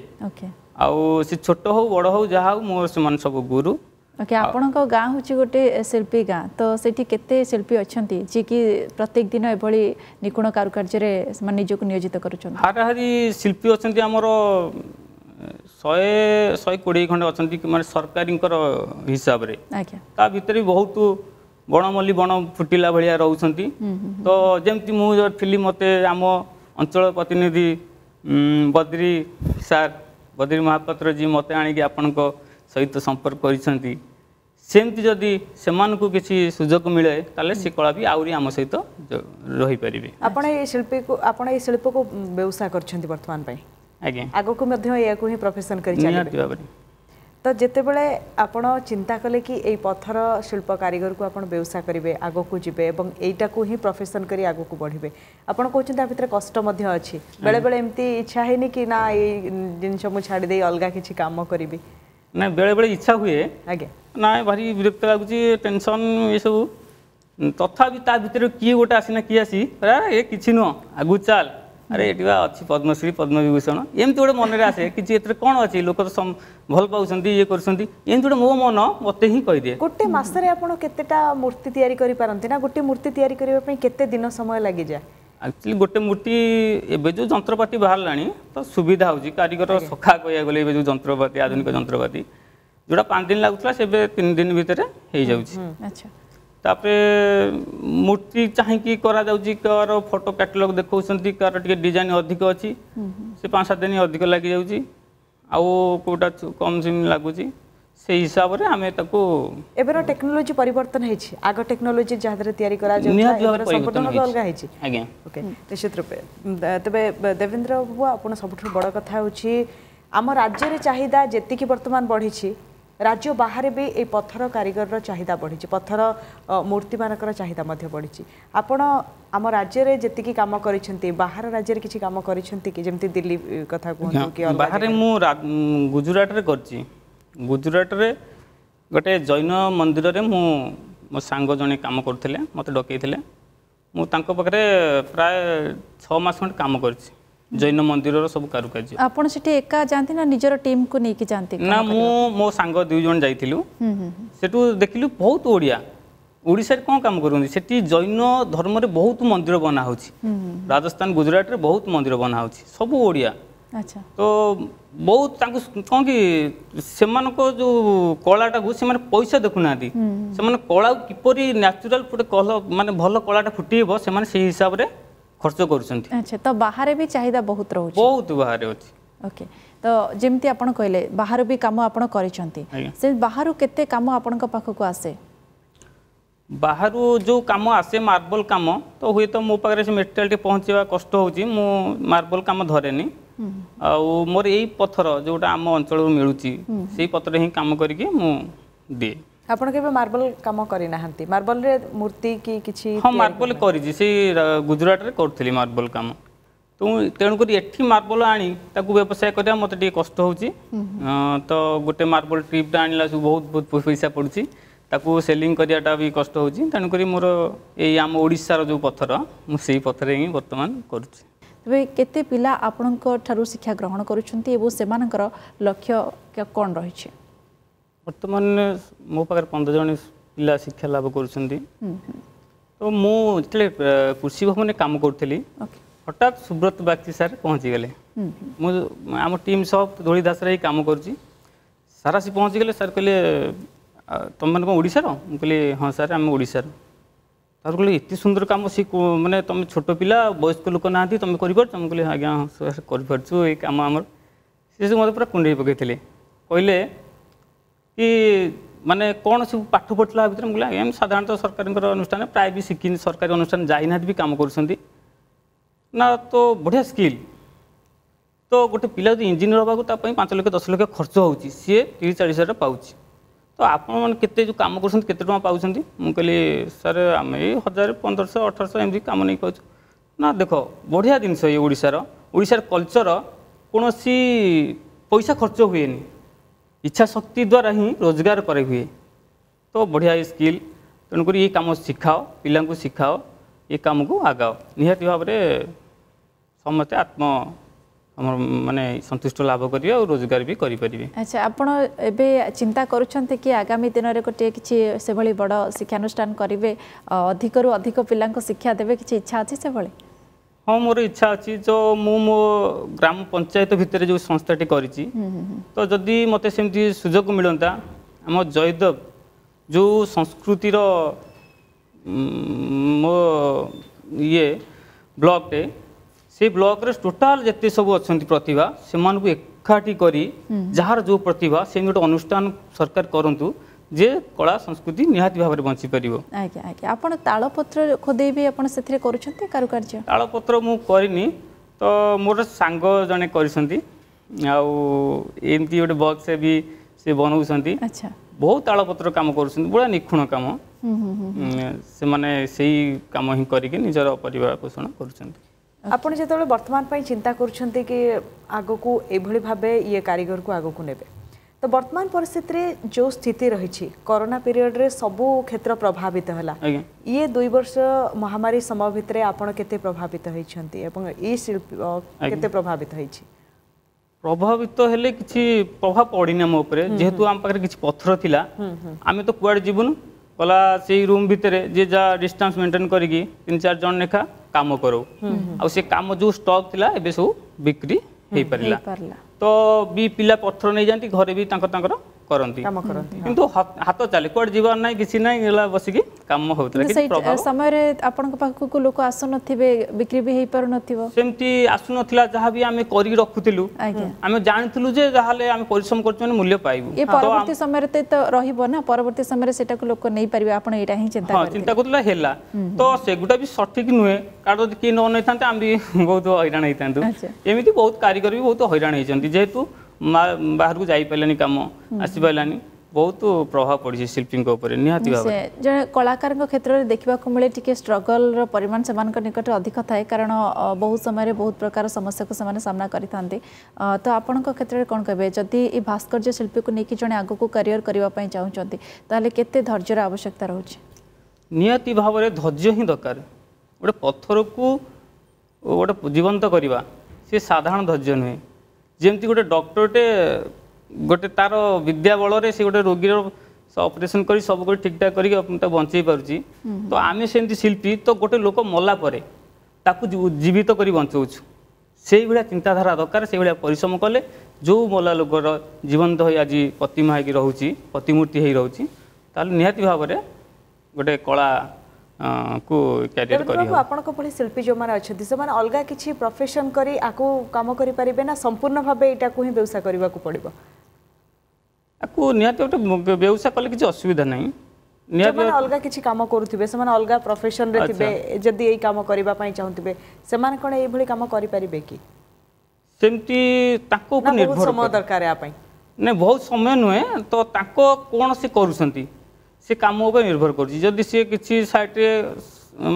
ଆଉ ସେ ଛୋଟ ହଉ ବଡ଼ ହଉ ଯାହା ହଉ ମୋର ସେମାନେ ସବୁ ଗୁରୁ अँ आपणको केते शिल्पी गिल्पी जे की प्रत्येक दिन एभरि निकुण कुकर्जा निजको नियोजित हाराहारी शिल्पी अहिले आम शुड खण्ड अनि माने सरकारी हिसाबले ता भर बहुत बण मल्ली तो जेमती मु फिल्म मते आम अञ्चल प्रतिनिधि बद्री सर बद्री जी मते आणिक आपण सहित संपर्क गरि ସେମିତି ଯଦି ସେମାନଙ୍କୁ କିଛି ସୁଯୋଗ ମିଳେ ତାହେଲେ ସେ କଳା ବି ଆହୁରି ଆମ ସହିତ ରହିପାରିବେ ଆପଣ ଏ ଶିଳ୍ପୀକୁ ଆପଣ ଏଇ ଶିଳ୍ପକୁ ବ୍ୟବସାୟ କରିଛନ୍ତି ବର୍ତ୍ତମାନ ପାଇଁ ଆଜ୍ଞା ଆଗକୁ ମଧ୍ୟ ଏହାକୁ ହିଁ ପ୍ରଫେସନ୍ କରି ନିହାତି ତ ଯେତେବେଳେ ଆପଣ ଚିନ୍ତା କଲେ କି ଏଇ ପଥର ଶିଳ୍ପ କାରିଗରକୁ ଆପଣ ବ୍ୟବସାୟ କରିବେ ଆଗକୁ ଯିବେ ଏବଂ ଏଇଟାକୁ ହିଁ ପ୍ରଫେସନ୍ କରି ଆଗକୁ ବଢ଼ିବେ ଆପଣ କହୁଛନ୍ତି ତା ଭିତରେ କଷ୍ଟ ମଧ୍ୟ ଅଛି ବେଳେବେଳେ ଏମିତି ଇଚ୍ଛା ହେଇନି କି ନା ଏଇ ଜିନିଷ ମୁଁ ଛାଡ଼ିଦେଇ ଅଲଗା କିଛି କାମ କରିବି ନା ବେଳେବେଳେ ଇଚ୍ଛା ହୁଏ ଆଜ୍ଞା ନା ଭାରି ବିରକ୍ତ ଲାଗୁଛି ଟେନସନ୍ ଏସବୁ ତଥାପି ତା ଭିତରେ କିଏ ଗୋଟେ ଆସିନା କିଏ ଆସି ଏ କିଛି ନୁହଁ ଆଗକୁ ଚାଲ ଆରେ ଏଠି ବା ଅଛି ପଦ୍ମଶ୍ରୀ ପଦ୍ମବିଭୂଷଣ ଏମିତି ଗୋଟେ ମନରେ ଆସେ କିଛି ଏଥିରେ କ'ଣ ଅଛି ଲୋକ ତ ଭଲ ପାଉଛନ୍ତି ଇଏ କରୁଛନ୍ତି ଏମିତି ଗୋଟେ ମୋ ମନ ମୋତେ ହିଁ କହିଦିଏ ଗୋଟେ ମାସରେ ଆପଣ କେତେଟା ମୂର୍ତ୍ତି ତିଆରି କରିପାରନ୍ତି ନା ଗୋଟେ ମୂର୍ତ୍ତି ତିଆରି କରିବା ପାଇଁ କେତେ ଦିନ ସମୟ ଲାଗିଯାଏ ଆକ୍ଚୁଆଲି ଗୋଟେ ମୂର୍ତ୍ତି ଏବେ ଯେଉଁ ଯନ୍ତ୍ରପାତି ବାହାରିଲାଣି ତ ସୁବିଧା ହେଉଛି କାରିଗର ସଖା କହିବାକୁ ଗଲେ ଏବେ ଯେଉଁ ଯନ୍ତ୍ରପାତି ଆଧୁନିକ ଯନ୍ତ୍ରପାତି ଯେଉଁଟା ପାଞ୍ଚ ଦିନ ଲାଗୁଥିଲା ସେ ଏବେ ତିନି ଦିନ ଭିତରେ ହେଇଯାଉଛି ତାପରେ ମୂର୍ତ୍ତି ଚାହିଁକି କରାଯାଉଛି କାହାର ଫଟୋ କ୍ୟାଟଲଗ୍ ଦେଖାଉଛନ୍ତି କାହାର ଟିକେ ଡିଜାଇନ୍ ଅଧିକ ଅଛି ସେ ପାଞ୍ଚ ସାତ ଦିନ ଅଧିକ ଲାଗିଯାଉଛି ଆଉ କେଉଁଟା କମ୍ ସିମ୍ ଲାଗୁଛି সেই হিসাবে আমি তাকে এবার টেকনোলোজি পরিবর্তন হয়েছে আগ টেকনোলোজি যাহাদের তৈরি করা যাচ্ছে সম্পূর্ণ অলগা হয়েছে আজ্ঞা ওকে নিশ্চিত রূপে তবে দেবেন্দ্র বাবু আপনার সবুঠ বড় কথা হচ্ছে আমার রাজ্যের চাহিদা যেতিকি বর্তমান বড়িছি ରାଜ୍ୟ ବାହାରେ ବି ଏଇ ପଥର କାରିଗରର ଚାହିଦା ବଢ଼ିଛି ପଥର ମୂର୍ତ୍ତିମାନଙ୍କର ଚାହିଦା ମଧ୍ୟ ବଢ଼ିଛି ଆପଣ ଆମ ରାଜ୍ୟରେ ଯେତିକି କାମ କରିଛନ୍ତି ବାହାର ରାଜ୍ୟରେ କିଛି କାମ କରିଛନ୍ତି କି ଯେମିତି ଦିଲ୍ଲୀ କଥା କୁହନ୍ତୁ କି ବାହାରେ ମୁଁ ଗୁଜୁରାଟରେ କରିଛି ଗୁଜୁରାଟରେ ଗୋଟେ ଜୈନ ମନ୍ଦିରରେ ମୁଁ ମୋ ସାଙ୍ଗ ଜଣେ କାମ କରୁଥିଲେ ମୋତେ ଡକେଇଥିଲେ ମୁଁ ତାଙ୍କ ପାଖରେ ପ୍ରାୟ ଛଅ ମାସ ଖଣ୍ଡେ କାମ କରିଛି জৈন মন্দিরর সব কারুকার্য আপন সেটি একা যাতে না নিজের টিম কু নেকি যাতে না মু মো সাঙ্গ দুই জন যাইতিলু সেটু দেখিলু বহুত ওড়িয়া ওড়িশার কোন কাম করুনি সেটি জৈন ধর্মরে বহুত মন্দির বনা হচ্ছে রাজস্থান গুজরাটরে বহুত মন্দির বনা হচ্ছে সব ওড়িয়া আচ্ছা তো ବହୁତ ତାଙ୍କୁ କ'ଣ କି ସେମାନଙ୍କ ଯେଉଁ କଳାଟାକୁ ସେମାନେ ପଇସା ଦେଖୁନାହାନ୍ତି ସେମାନେ କଳାକୁ କିପରି ନ୍ୟାଚୁରାଲ ଗୋଟେ କଲ ମାନେ ଭଲ କଳାଟା ଫୁଟିବ ସେମାନେ ସେଇ ହିସାବରେ খরচ করছেন আচ্ছা তো বাহারে বি চাহিদা বহুত রহুছি বহুত বাহারে আছে ওকে তো যেমতি আপন কইলে বাহারু বি কাম আপন করিছন্তি সে বাহারু কেতে কাম আপনক পাখকু আসে ବାହାରୁ ଯେଉଁ କାମ ଆସେ ମାର୍ବଲ କାମ ତ ହୁଏତ ମୋ ପାଖରେ ସେ ମେଟେରିଆଲ୍ଟି ପହଞ୍ଚିବା କଷ୍ଟ ହେଉଛି ମୁଁ ମାର୍ବଲ କାମ ଧରେନି ଆଉ ମୋର ଏଇ ପଥର ଯେଉଁଟା ଆମ ଅଞ୍ଚଳରୁ ମିଳୁଛି ସେଇ ପଥର ହିଁ କାମ କରିକି ମୁଁ ଦିଏ ଆପଣ କେବେ ମାର୍ବଲ କାମ କରିନାହାନ୍ତି ମାର୍ବଲରେ ମୂର୍ତ୍ତି କି କିଛି ହଁ ମାର୍ବଲ କରିଛି ସେଇ ଗୁଜୁରାଟରେ କରୁଥିଲି ମାର୍ବଲ କାମ ତ ତେଣୁକରି ଏଠି ମାର୍ବଲ ଆଣି ତାକୁ ବ୍ୟବସାୟ କରିବା ମୋତେ ଟିକେ କଷ୍ଟ ହେଉଛି ତ ଗୋଟେ ମାର୍ବଲ ଟ୍ରିପ୍ଟା ଆଣିଲା ସବୁ ବହୁତ ବହୁତ ପଇସା ପଡ଼ୁଛି ତାକୁ ସେଲିଂ କରିବାଟା ବି କଷ୍ଟ ହେଉଛି ତେଣୁକରି ମୋର ଏଇ ଆମ ଓଡ଼ିଶାର ଯେଉଁ ପଥର ମୁଁ ସେଇ ପଥରେ ହିଁ ବର୍ତ୍ତମାନ କରୁଛି ତେବେ କେତେ ପିଲା ଆପଣଙ୍କ ଠାରୁ ଶିକ୍ଷା ଗ୍ରହଣ କରୁଛନ୍ତି ଏବଂ ସେମାନଙ୍କର ଲକ୍ଷ୍ୟ କ'ଣ ରହିଛି বর্তমানে মো পাখে পনেরো জন পিলা শিক্ষা লাভ করছেন তো মু যেতে কৃষি ভবনে কাম করি হঠাৎ সুব্রত বাগচি স্যার পৌঁছি গেলে আমার টিম সব ধূলি দাসরে এই কাম করছি স্যার আসি পৌঁছি গেলে স্যার কে তুমি মানে কোন ওড়িশার মু কহিলি হ্যাঁ স্যার আমি ওড়শার তার কে এত সুন্দর কাম সে মানে তুমি ছোট পিলা বয়স্ক লোক না তুমি করিপারছ মু কে আজ্ঞা স্যার করিপারছু এই কাম আমার সে মতো পুরা কুণ্ডে পকাইলে কে କି ମାନେ କ'ଣ ସବୁ ପାଠ ପଢ଼ିଲା ଭିତରେ ମୁଁ କହିଲି ଆଜ୍ଞା ସାଧାରଣତଃ ସରକାରଙ୍କର ଅନୁଷ୍ଠାନ ପ୍ରାୟ ବି ଶିଖିନି ସରକାରୀ ଅନୁଷ୍ଠାନ ଯାଇନାହାନ୍ତି ବି କାମ କରୁଛନ୍ତି ନା ତ ବଢ଼ିଆ ସ୍କିଲ୍ ତ ଗୋଟେ ପିଲା ଯଦି ଇଞ୍ଜିନିୟର ହେବାକୁ ତା ପାଇଁ ପାଞ୍ଚ ଲକ୍ଷ ଦଶ ଲକ୍ଷ ଖର୍ଚ୍ଚ ହେଉଛି ସିଏ ତିରିଶ ଚାଳିଶ ହଜାର ପାଉଛି ତ ଆପଣମାନେ କେତେ ଯେଉଁ କାମ କରୁଛନ୍ତି କେତେ ଟଙ୍କା ପାଉଛନ୍ତି ମୁଁ କହିଲି ସାର୍ ଆମେ ଏଇ ହଜାର ପନ୍ଦରଶହ ଅଠରଶହ ଏମିତି କାମ ନେଇ ପାଉଛୁ ନା ଦେଖ ବଢ଼ିଆ ଜିନିଷ ଏଇ ଓଡ଼ିଶାର ଓଡ଼ିଶାର କଲଚର କୌଣସି ପଇସା ଖର୍ଚ୍ଚ ହୁଏନି ইচ্ছা শক্তি দ্বারা ହିଁ ରୋଜଗାର କରି ହୁଏ ତ ବଢ଼ିଆ ଏ ସ୍କିଲ୍ ତେଣୁକରି ଏ କାମ ଶିଖାଅ ପିଲାଙ୍କୁ ଶିଖାଅ ଏ କାମକୁ ଆଗାଅ ନିହାତି ଭାବରେ ସମସ୍ତେ ଆତ୍ମ ଆମର ମାନେ ସନ୍ତୁଷ୍ଟ ଲାଭ କରିବେ ଆଉ ରୋଜଗାର ବି କରିପାରିବେ ଆଚ୍ଛା ଆପଣ ଏବେ ଚିନ୍ତା କରୁଛନ୍ତି କି ଆଗାମୀ ଦିନରେ ଗୋଟିଏ କିଛି ସେଭଳି ବଡ଼ ଶିକ୍ଷାନୁଷ୍ଠାନ କରିବେ ଅଧିକରୁ ଅଧିକ ପିଲାଙ୍କୁ ଶିକ୍ଷା ଦେବେ କିଛି ଇଚ୍ଛା ଅଛି ସେଭଳି ହଁ ମୋର ଇଚ୍ଛା ଅଛି ଯେ ମୁଁ ମୋ ଗ୍ରାମ ପଞ୍ଚାୟତ ଭିତରେ ଯେଉଁ ସଂସ୍ଥାଟି କରିଛି ତ ଯଦି ମୋତେ ସେମିତି ସୁଯୋଗ ମିଳନ୍ତା ଆମ ଜୟଦେବ ଯେଉଁ ସଂସ୍କୃତିର ମୋ ଇଏ ବ୍ଲକରେ ସେ ବ୍ଲକରେ ଟୋଟାଲ ଯେତେ ସବୁ ଅଛନ୍ତି ପ୍ରତିଭା ସେମାନଙ୍କୁ ଏକାଠି କରି ଯାହାର ଯେଉଁ ପ୍ରତିଭା ସେମିତି ଗୋଟେ ଅନୁଷ୍ଠାନ ସରକାର କରନ୍ତୁ যে কলা সংস্কৃতি নিহতি ভাবে বঞ্চিপার আজ্ঞা আজ্ঞা আপনার তাড়পত্র বি আপনার সেথিরে করছেন কারুকার্য তাড়পত্র মু করিনি তো মোর সাঙ্গ জনে করছেন আউ এমতি গোটে বক্সে বি সে বনাউছন্তি আচ্ছা বহুত তাড়পত্র কাম করছেন বড় নিখুণ কাম সেমানে সেই কাম হি করি নিজের পরিবার পোষণ করছেন আপনি যেত বর্তমান চিন্তা করছেন কি আগকু এইভাবে ভাবে ইয়ে কারিগরকু আগকু নেবে তো বর্তমান পরিস্থিতিরে যে স্থিতি রয়েছে করোনা পিরিয়ডরে সবু ক্ষেত্র প্রভাবিত হল ইয়ে দুই বর্ষ মহামারী সময় ভিতরে আপনার কেতে প্রভাবিত হয়েছেন এবং এই শিল্প কেতে প্রভাবিত হয়েছে প্রভাবিত হলে কিছু প্রভাব পড়িনি আম উপরে যেহেতু আমার পাখে কিছু পথর লা আমি তো কুয়াড়ে যাবু গলা সেই রুম ভিতরে যে যা ডিস্টান্স মেনটেন করি তিন চার জন লেখা কাম করু আউ কাম যে স্টক লা এবে সব বিক্রি হয়ে পারিলা ତ ବି ପିଲା ପଥର ନେଇଯାଆନ୍ତି ଘରେ ବି ତାଙ୍କର ତାଙ୍କର କରନ୍ତି କିନ୍ତୁ ହାତ ଚାଲେ କୁଆଡ଼େ ଯିବାର ନାହିଁ କିଛି ନାହିଁ ହେଲା ବସିକି କାମ ହେଉଥିଲା ସମୟରେ ଆପଣଙ୍କ ପାଖକୁ ଲୋକ ଆସୁନଥିବେ ବିକ୍ରି ବି ହେଇପାରୁନଥିବ ସେମିତି ଆସୁନଥିଲା ଯାହା ବି ଆମେ କରିକି ରଖୁଥିଲୁ ଆମେ ଜାଣିଥିଲୁ ଯେ ଯାହାହେଲେ ଆମେ ପରିଶ୍ରମ କରୁଛୁ ମାନେ ମୂଲ୍ୟ ପାଇବୁ ଏ ପରବର୍ତ୍ତୀ ସମୟରେ ତ ରହିବ ନା ପରବର୍ତ୍ତୀ ସମୟରେ ସେଟାକୁ ଲୋକ ନେଇପାରିବେ ଆପଣ ଏଇଟା ହିଁ ଚିନ୍ତା ହଁ ଚିନ୍ତା କରୁଥିଲା ହେଲା ତ ସେଗୁଡ଼ା ବି ସଠିକ ନୁହେଁ କାରଣ ଯଦି କିଏ ନ ନେଇଥାନ୍ତେ ଆମେ ବି ବହୁତ ହଇରାଣ ହେଇଥାନ୍ତୁ ଏମିତି ବହୁତ କାରିଗର ବି ବହୁତ ହଇରାଣ ହେଇଛନ୍ତି ଯେହେତୁ बाहर को जापरलानी कम आसपारानी बहुत प्रभाव पड़े शिल्पी निहती भाव जो कलाकार क्षेत्र में देखा मिले टी स्ट्रगल परिमाण से निकट अधिक थाए कारण बहुत समय बहुत प्रकार समस्या को समाने सामना कर तो आपण क्षेत्र में कौन कहे जदि भास्कर शिल्पी को लेकिन जन को कैरियर करने चाहते केर्जर आवश्यकता रोचे निहती भाव में धर्ज ही दरकार गोटे पथर को गोटे जीवंत करवा साधारण धर्ज नुहे ଯେମିତି ଗୋଟେ ଡକ୍ଟରଟେ ଗୋଟେ ତାର ବିଦ୍ୟା ବଳରେ ସେ ଗୋଟେ ରୋଗୀର ଅପରେସନ୍ କରି ସବୁ କରି ଠିକ୍ଠାକ୍ କରିକି ତାକୁ ବଞ୍ଚେଇ ପାରୁଛି ତ ଆମେ ସେମିତି ଶିଳ୍ପୀ ତ ଗୋଟେ ଲୋକ ମଲା ପରେ ତାକୁ ଜୀବିତ କରି ବଞ୍ଚାଉଛୁ ସେଇଭଳିଆ ଚିନ୍ତାଧାରା ଦରକାର ସେଇଭଳିଆ ପରିଶ୍ରମ କଲେ ଯେଉଁ ମଲା ଲୋକର ଜୀବନ୍ତ ହୋଇ ଆଜି ପ୍ରତିମା ହେଇକି ରହୁଛି ପ୍ରତିମୂର୍ତ୍ତି ହେଇ ରହୁଛି ତାହେଲେ ନିହାତି ଭାବରେ ଗୋଟେ କଳା କୁ କ୍ୟାରିୟର କରିବୁ ଆପଣଙ୍କ ଭଳି ଶିଳ୍ପୀ ଯେଉଁମାନେ ଅଛନ୍ତି ସେମାନେ ଅଲଗା କିଛି ପ୍ରଫେସନ୍ କରି ଆକୁ କାମ କରିପାରିବେ ନା ସମ୍ପୂର୍ଣ୍ଣ ଭାବେ ଏଇଟାକୁ ହିଁ ବ୍ୟବସାୟ କରିବାକୁ ପଡ଼ିବ ଆକୁ ନିହାତି ଗୋଟେ ବ୍ୟବସାୟ କଲେ କିଛି ଅସୁବିଧା ନାହିଁ ଯେଉଁମାନେ ଅଲଗା କିଛି କାମ କରୁଥିବେ ସେମାନେ ଅଲଗା ପ୍ରଫେସନ୍ରେ ଥିବେ ଯଦି ଏଇ କାମ କରିବା ପାଇଁ ଚାହୁଁଥିବେ ସେମାନେ କ'ଣ ଏଇଭଳି କାମ କରିପାରିବେ କି ସେମିତି ତାଙ୍କ ଉପରେ ନିର୍ଭର ସମୟ ଦରକାର ୟା ପାଇଁ ନାଇଁ ବହୁତ ସମୟ ନୁହେଁ ତ ତାଙ୍କ କ'ଣ ସେ କରୁଛନ୍ତି সে কাম উপরে নির্ভর করছে যদি সে কিছু সাইডে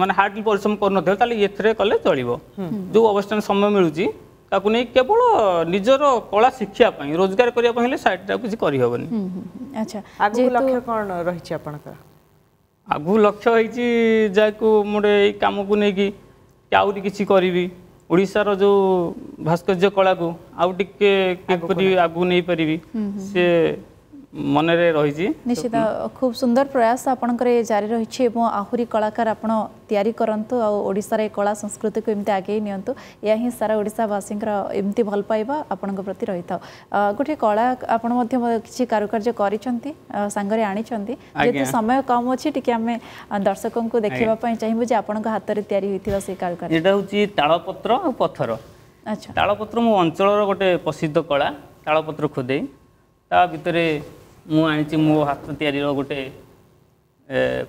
মানে হার্ডলি পরিশ্রম করুনথিব তাহলে এতে কলে চলব যে অবস্থান সময় মিলুচি তাকে নিয়ে কেবল নিজের কলা শিক্ষা রোজগার করা হলে সাইডটা কিছু করিহবনি আচ্ছা আগুক লক্ষ্য কোণ রয়েছে আপনার আগুক লক্ষ্য হয়েছি যা মোটে এই কামকু নিয়ে কি আহরি কিছু করবি ଓଡ଼ିଶାର ଯେଉଁ ଭାସ୍କର୍ଯ୍ୟ କଳାକୁ ଆଉ ଟିକେ କିପରି ଆଗକୁ ନେଇପାରିବି ସେ ମନରେ ରହିଛି ନିଶ୍ଚିତ ଖୁବ୍ ସୁନ୍ଦର ପ୍ରୟାସ ଆପଣଙ୍କର ଏ ଜାରି ରହିଛି ଏବଂ ଆହୁରି କଳାକାର ଆପଣ ତିଆରି କରନ୍ତୁ ଆଉ ଓଡ଼ିଶାର ଏ କଳା ସଂସ୍କୃତିକୁ ଏମିତି ଆଗେଇ ନିଅନ୍ତୁ ଏହା ହିଁ ସାରା ଓଡ଼ିଶାବାସୀଙ୍କର ଏମିତି ଭଲ ପାଇବା ଆପଣଙ୍କ ପ୍ରତି ରହିଥାଉ ଗୋଟିଏ କଳା ଆପଣ ମଧ୍ୟ କିଛି କାରୁକାର୍ଯ୍ୟ କରିଛନ୍ତି ସାଙ୍ଗରେ ଆଣିଛନ୍ତି ଯେହେତୁ ସମୟ କମ୍ ଅଛି ଟିକେ ଆମେ ଦର୍ଶକଙ୍କୁ ଦେଖିବା ପାଇଁ ଚାହିଁବୁ ଯେ ଆପଣଙ୍କ ହାତରେ ତିଆରି ହୋଇଥିବା ସେ କାରୁକାର୍ଯ୍ୟ ଏଇଟା ହେଉଛି ତାଳପତ୍ର ଆଉ ପଥର ଆଚ୍ଛା ତାଳପତ୍ର ମୋ ଅଞ୍ଚଳର ଗୋଟେ ପ୍ରସିଦ୍ଧ କଳା ତାଳପତ୍ର ଖୋଦେଇ ତା ଭିତରେ ମୁଁ ଆଣିଛି ମୋ ହାତ ତିଆରିର ଗୋଟେ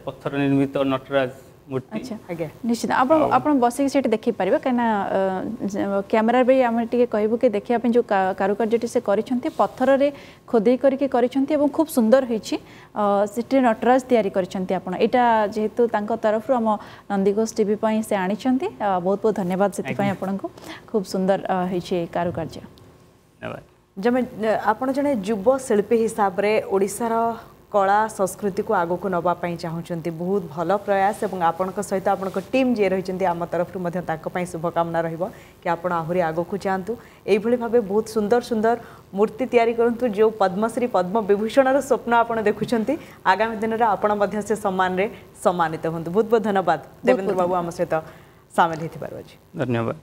ପଥର ନିର୍ମିତ ନଟରାଜ ଆଜ୍ଞା ନିଶ୍ଚିତ ଆପଣ ଆପଣ ବସିକି ସେଇଠି ଦେଖିପାରିବେ କାହିଁକିନା କ୍ୟାମେରା ବି ଆମେ ଟିକେ କହିବୁ କି ଦେଖିବା ପାଇଁ ଯେଉଁ କାରୁକାର୍ଯ୍ୟଟି ସେ କରିଛନ୍ତି ପଥରରେ ଖୋଦେଇ କରିକି କରିଛନ୍ତି ଏବଂ ଖୁବ୍ ସୁନ୍ଦର ହେଇଛି ସେଠି ନଟରାଜ ତିଆରି କରିଛନ୍ତି ଆପଣ ଏଇଟା ଯେହେତୁ ତାଙ୍କ ତରଫରୁ ଆମ ନନ୍ଦିଘୋଷ ଟିଭି ପାଇଁ ସେ ଆଣିଛନ୍ତି ବହୁତ ବହୁତ ଧନ୍ୟବାଦ ସେଥିପାଇଁ ଆପଣଙ୍କୁ ଖୁବ୍ ସୁନ୍ଦର ହେଇଛି ଏଇ କାରୁକାର୍ଯ୍ୟ ଧନ୍ୟବାଦ जमे आपण जणे युव शिल्पी हिसाबरे ओडिसार କଳା ସଂସ୍କୃତିକୁ ଆଗକୁ ନେବା ପାଇଁ ଚାହୁଁଛନ୍ତି ବହୁତ ଭଲ ପ୍ରୟାସ ଏବଂ ଆପଣଙ୍କ ସହିତ ଆପଣଙ୍କ ଟିମ୍ ଯିଏ ରହିଛନ୍ତି ଆମ ତରଫରୁ ମଧ୍ୟ ତାଙ୍କ ପାଇଁ ଶୁଭକାମନା ରହିବ କି ଆପଣ ଆହୁରି ଆଗକୁ ଯାଆନ୍ତୁ ଏଇଭଳି ଭାବେ ବହୁତ ସୁନ୍ଦର ସୁନ୍ଦର ମୂର୍ତ୍ତି ତିଆରି କରନ୍ତୁ ଯେଉଁ ପଦ୍ମଶ୍ରୀ ପଦ୍ମ ବିଭୂଷଣର ସ୍ୱପ୍ନ ଆପଣ ଦେଖୁଛନ୍ତି ଆଗାମୀ ଦିନରେ ଆପଣ ମଧ୍ୟ ସେ ସମ୍ମାନରେ ସମ୍ମାନିତ ହୁଅନ୍ତୁ ବହୁତ ବହୁତ ଧନ୍ୟବାଦ ଦେବେନ୍ଦ୍ର ବାବୁ ଆମ ସହିତ ସାମିଲ ହେଇଥିବାରୁ ଅଛି ଧନ୍ୟବାଦ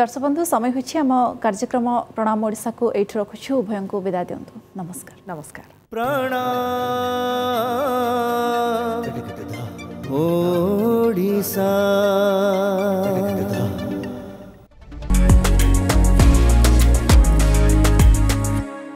দর্শক বন্ধু সময় হয়েছে আম কার্যক্রম প্রণাম ওড়শা এইটি রখুছু উভয়ঙ্ বিদায় দিও নমস্কার নমস্কার প্রণা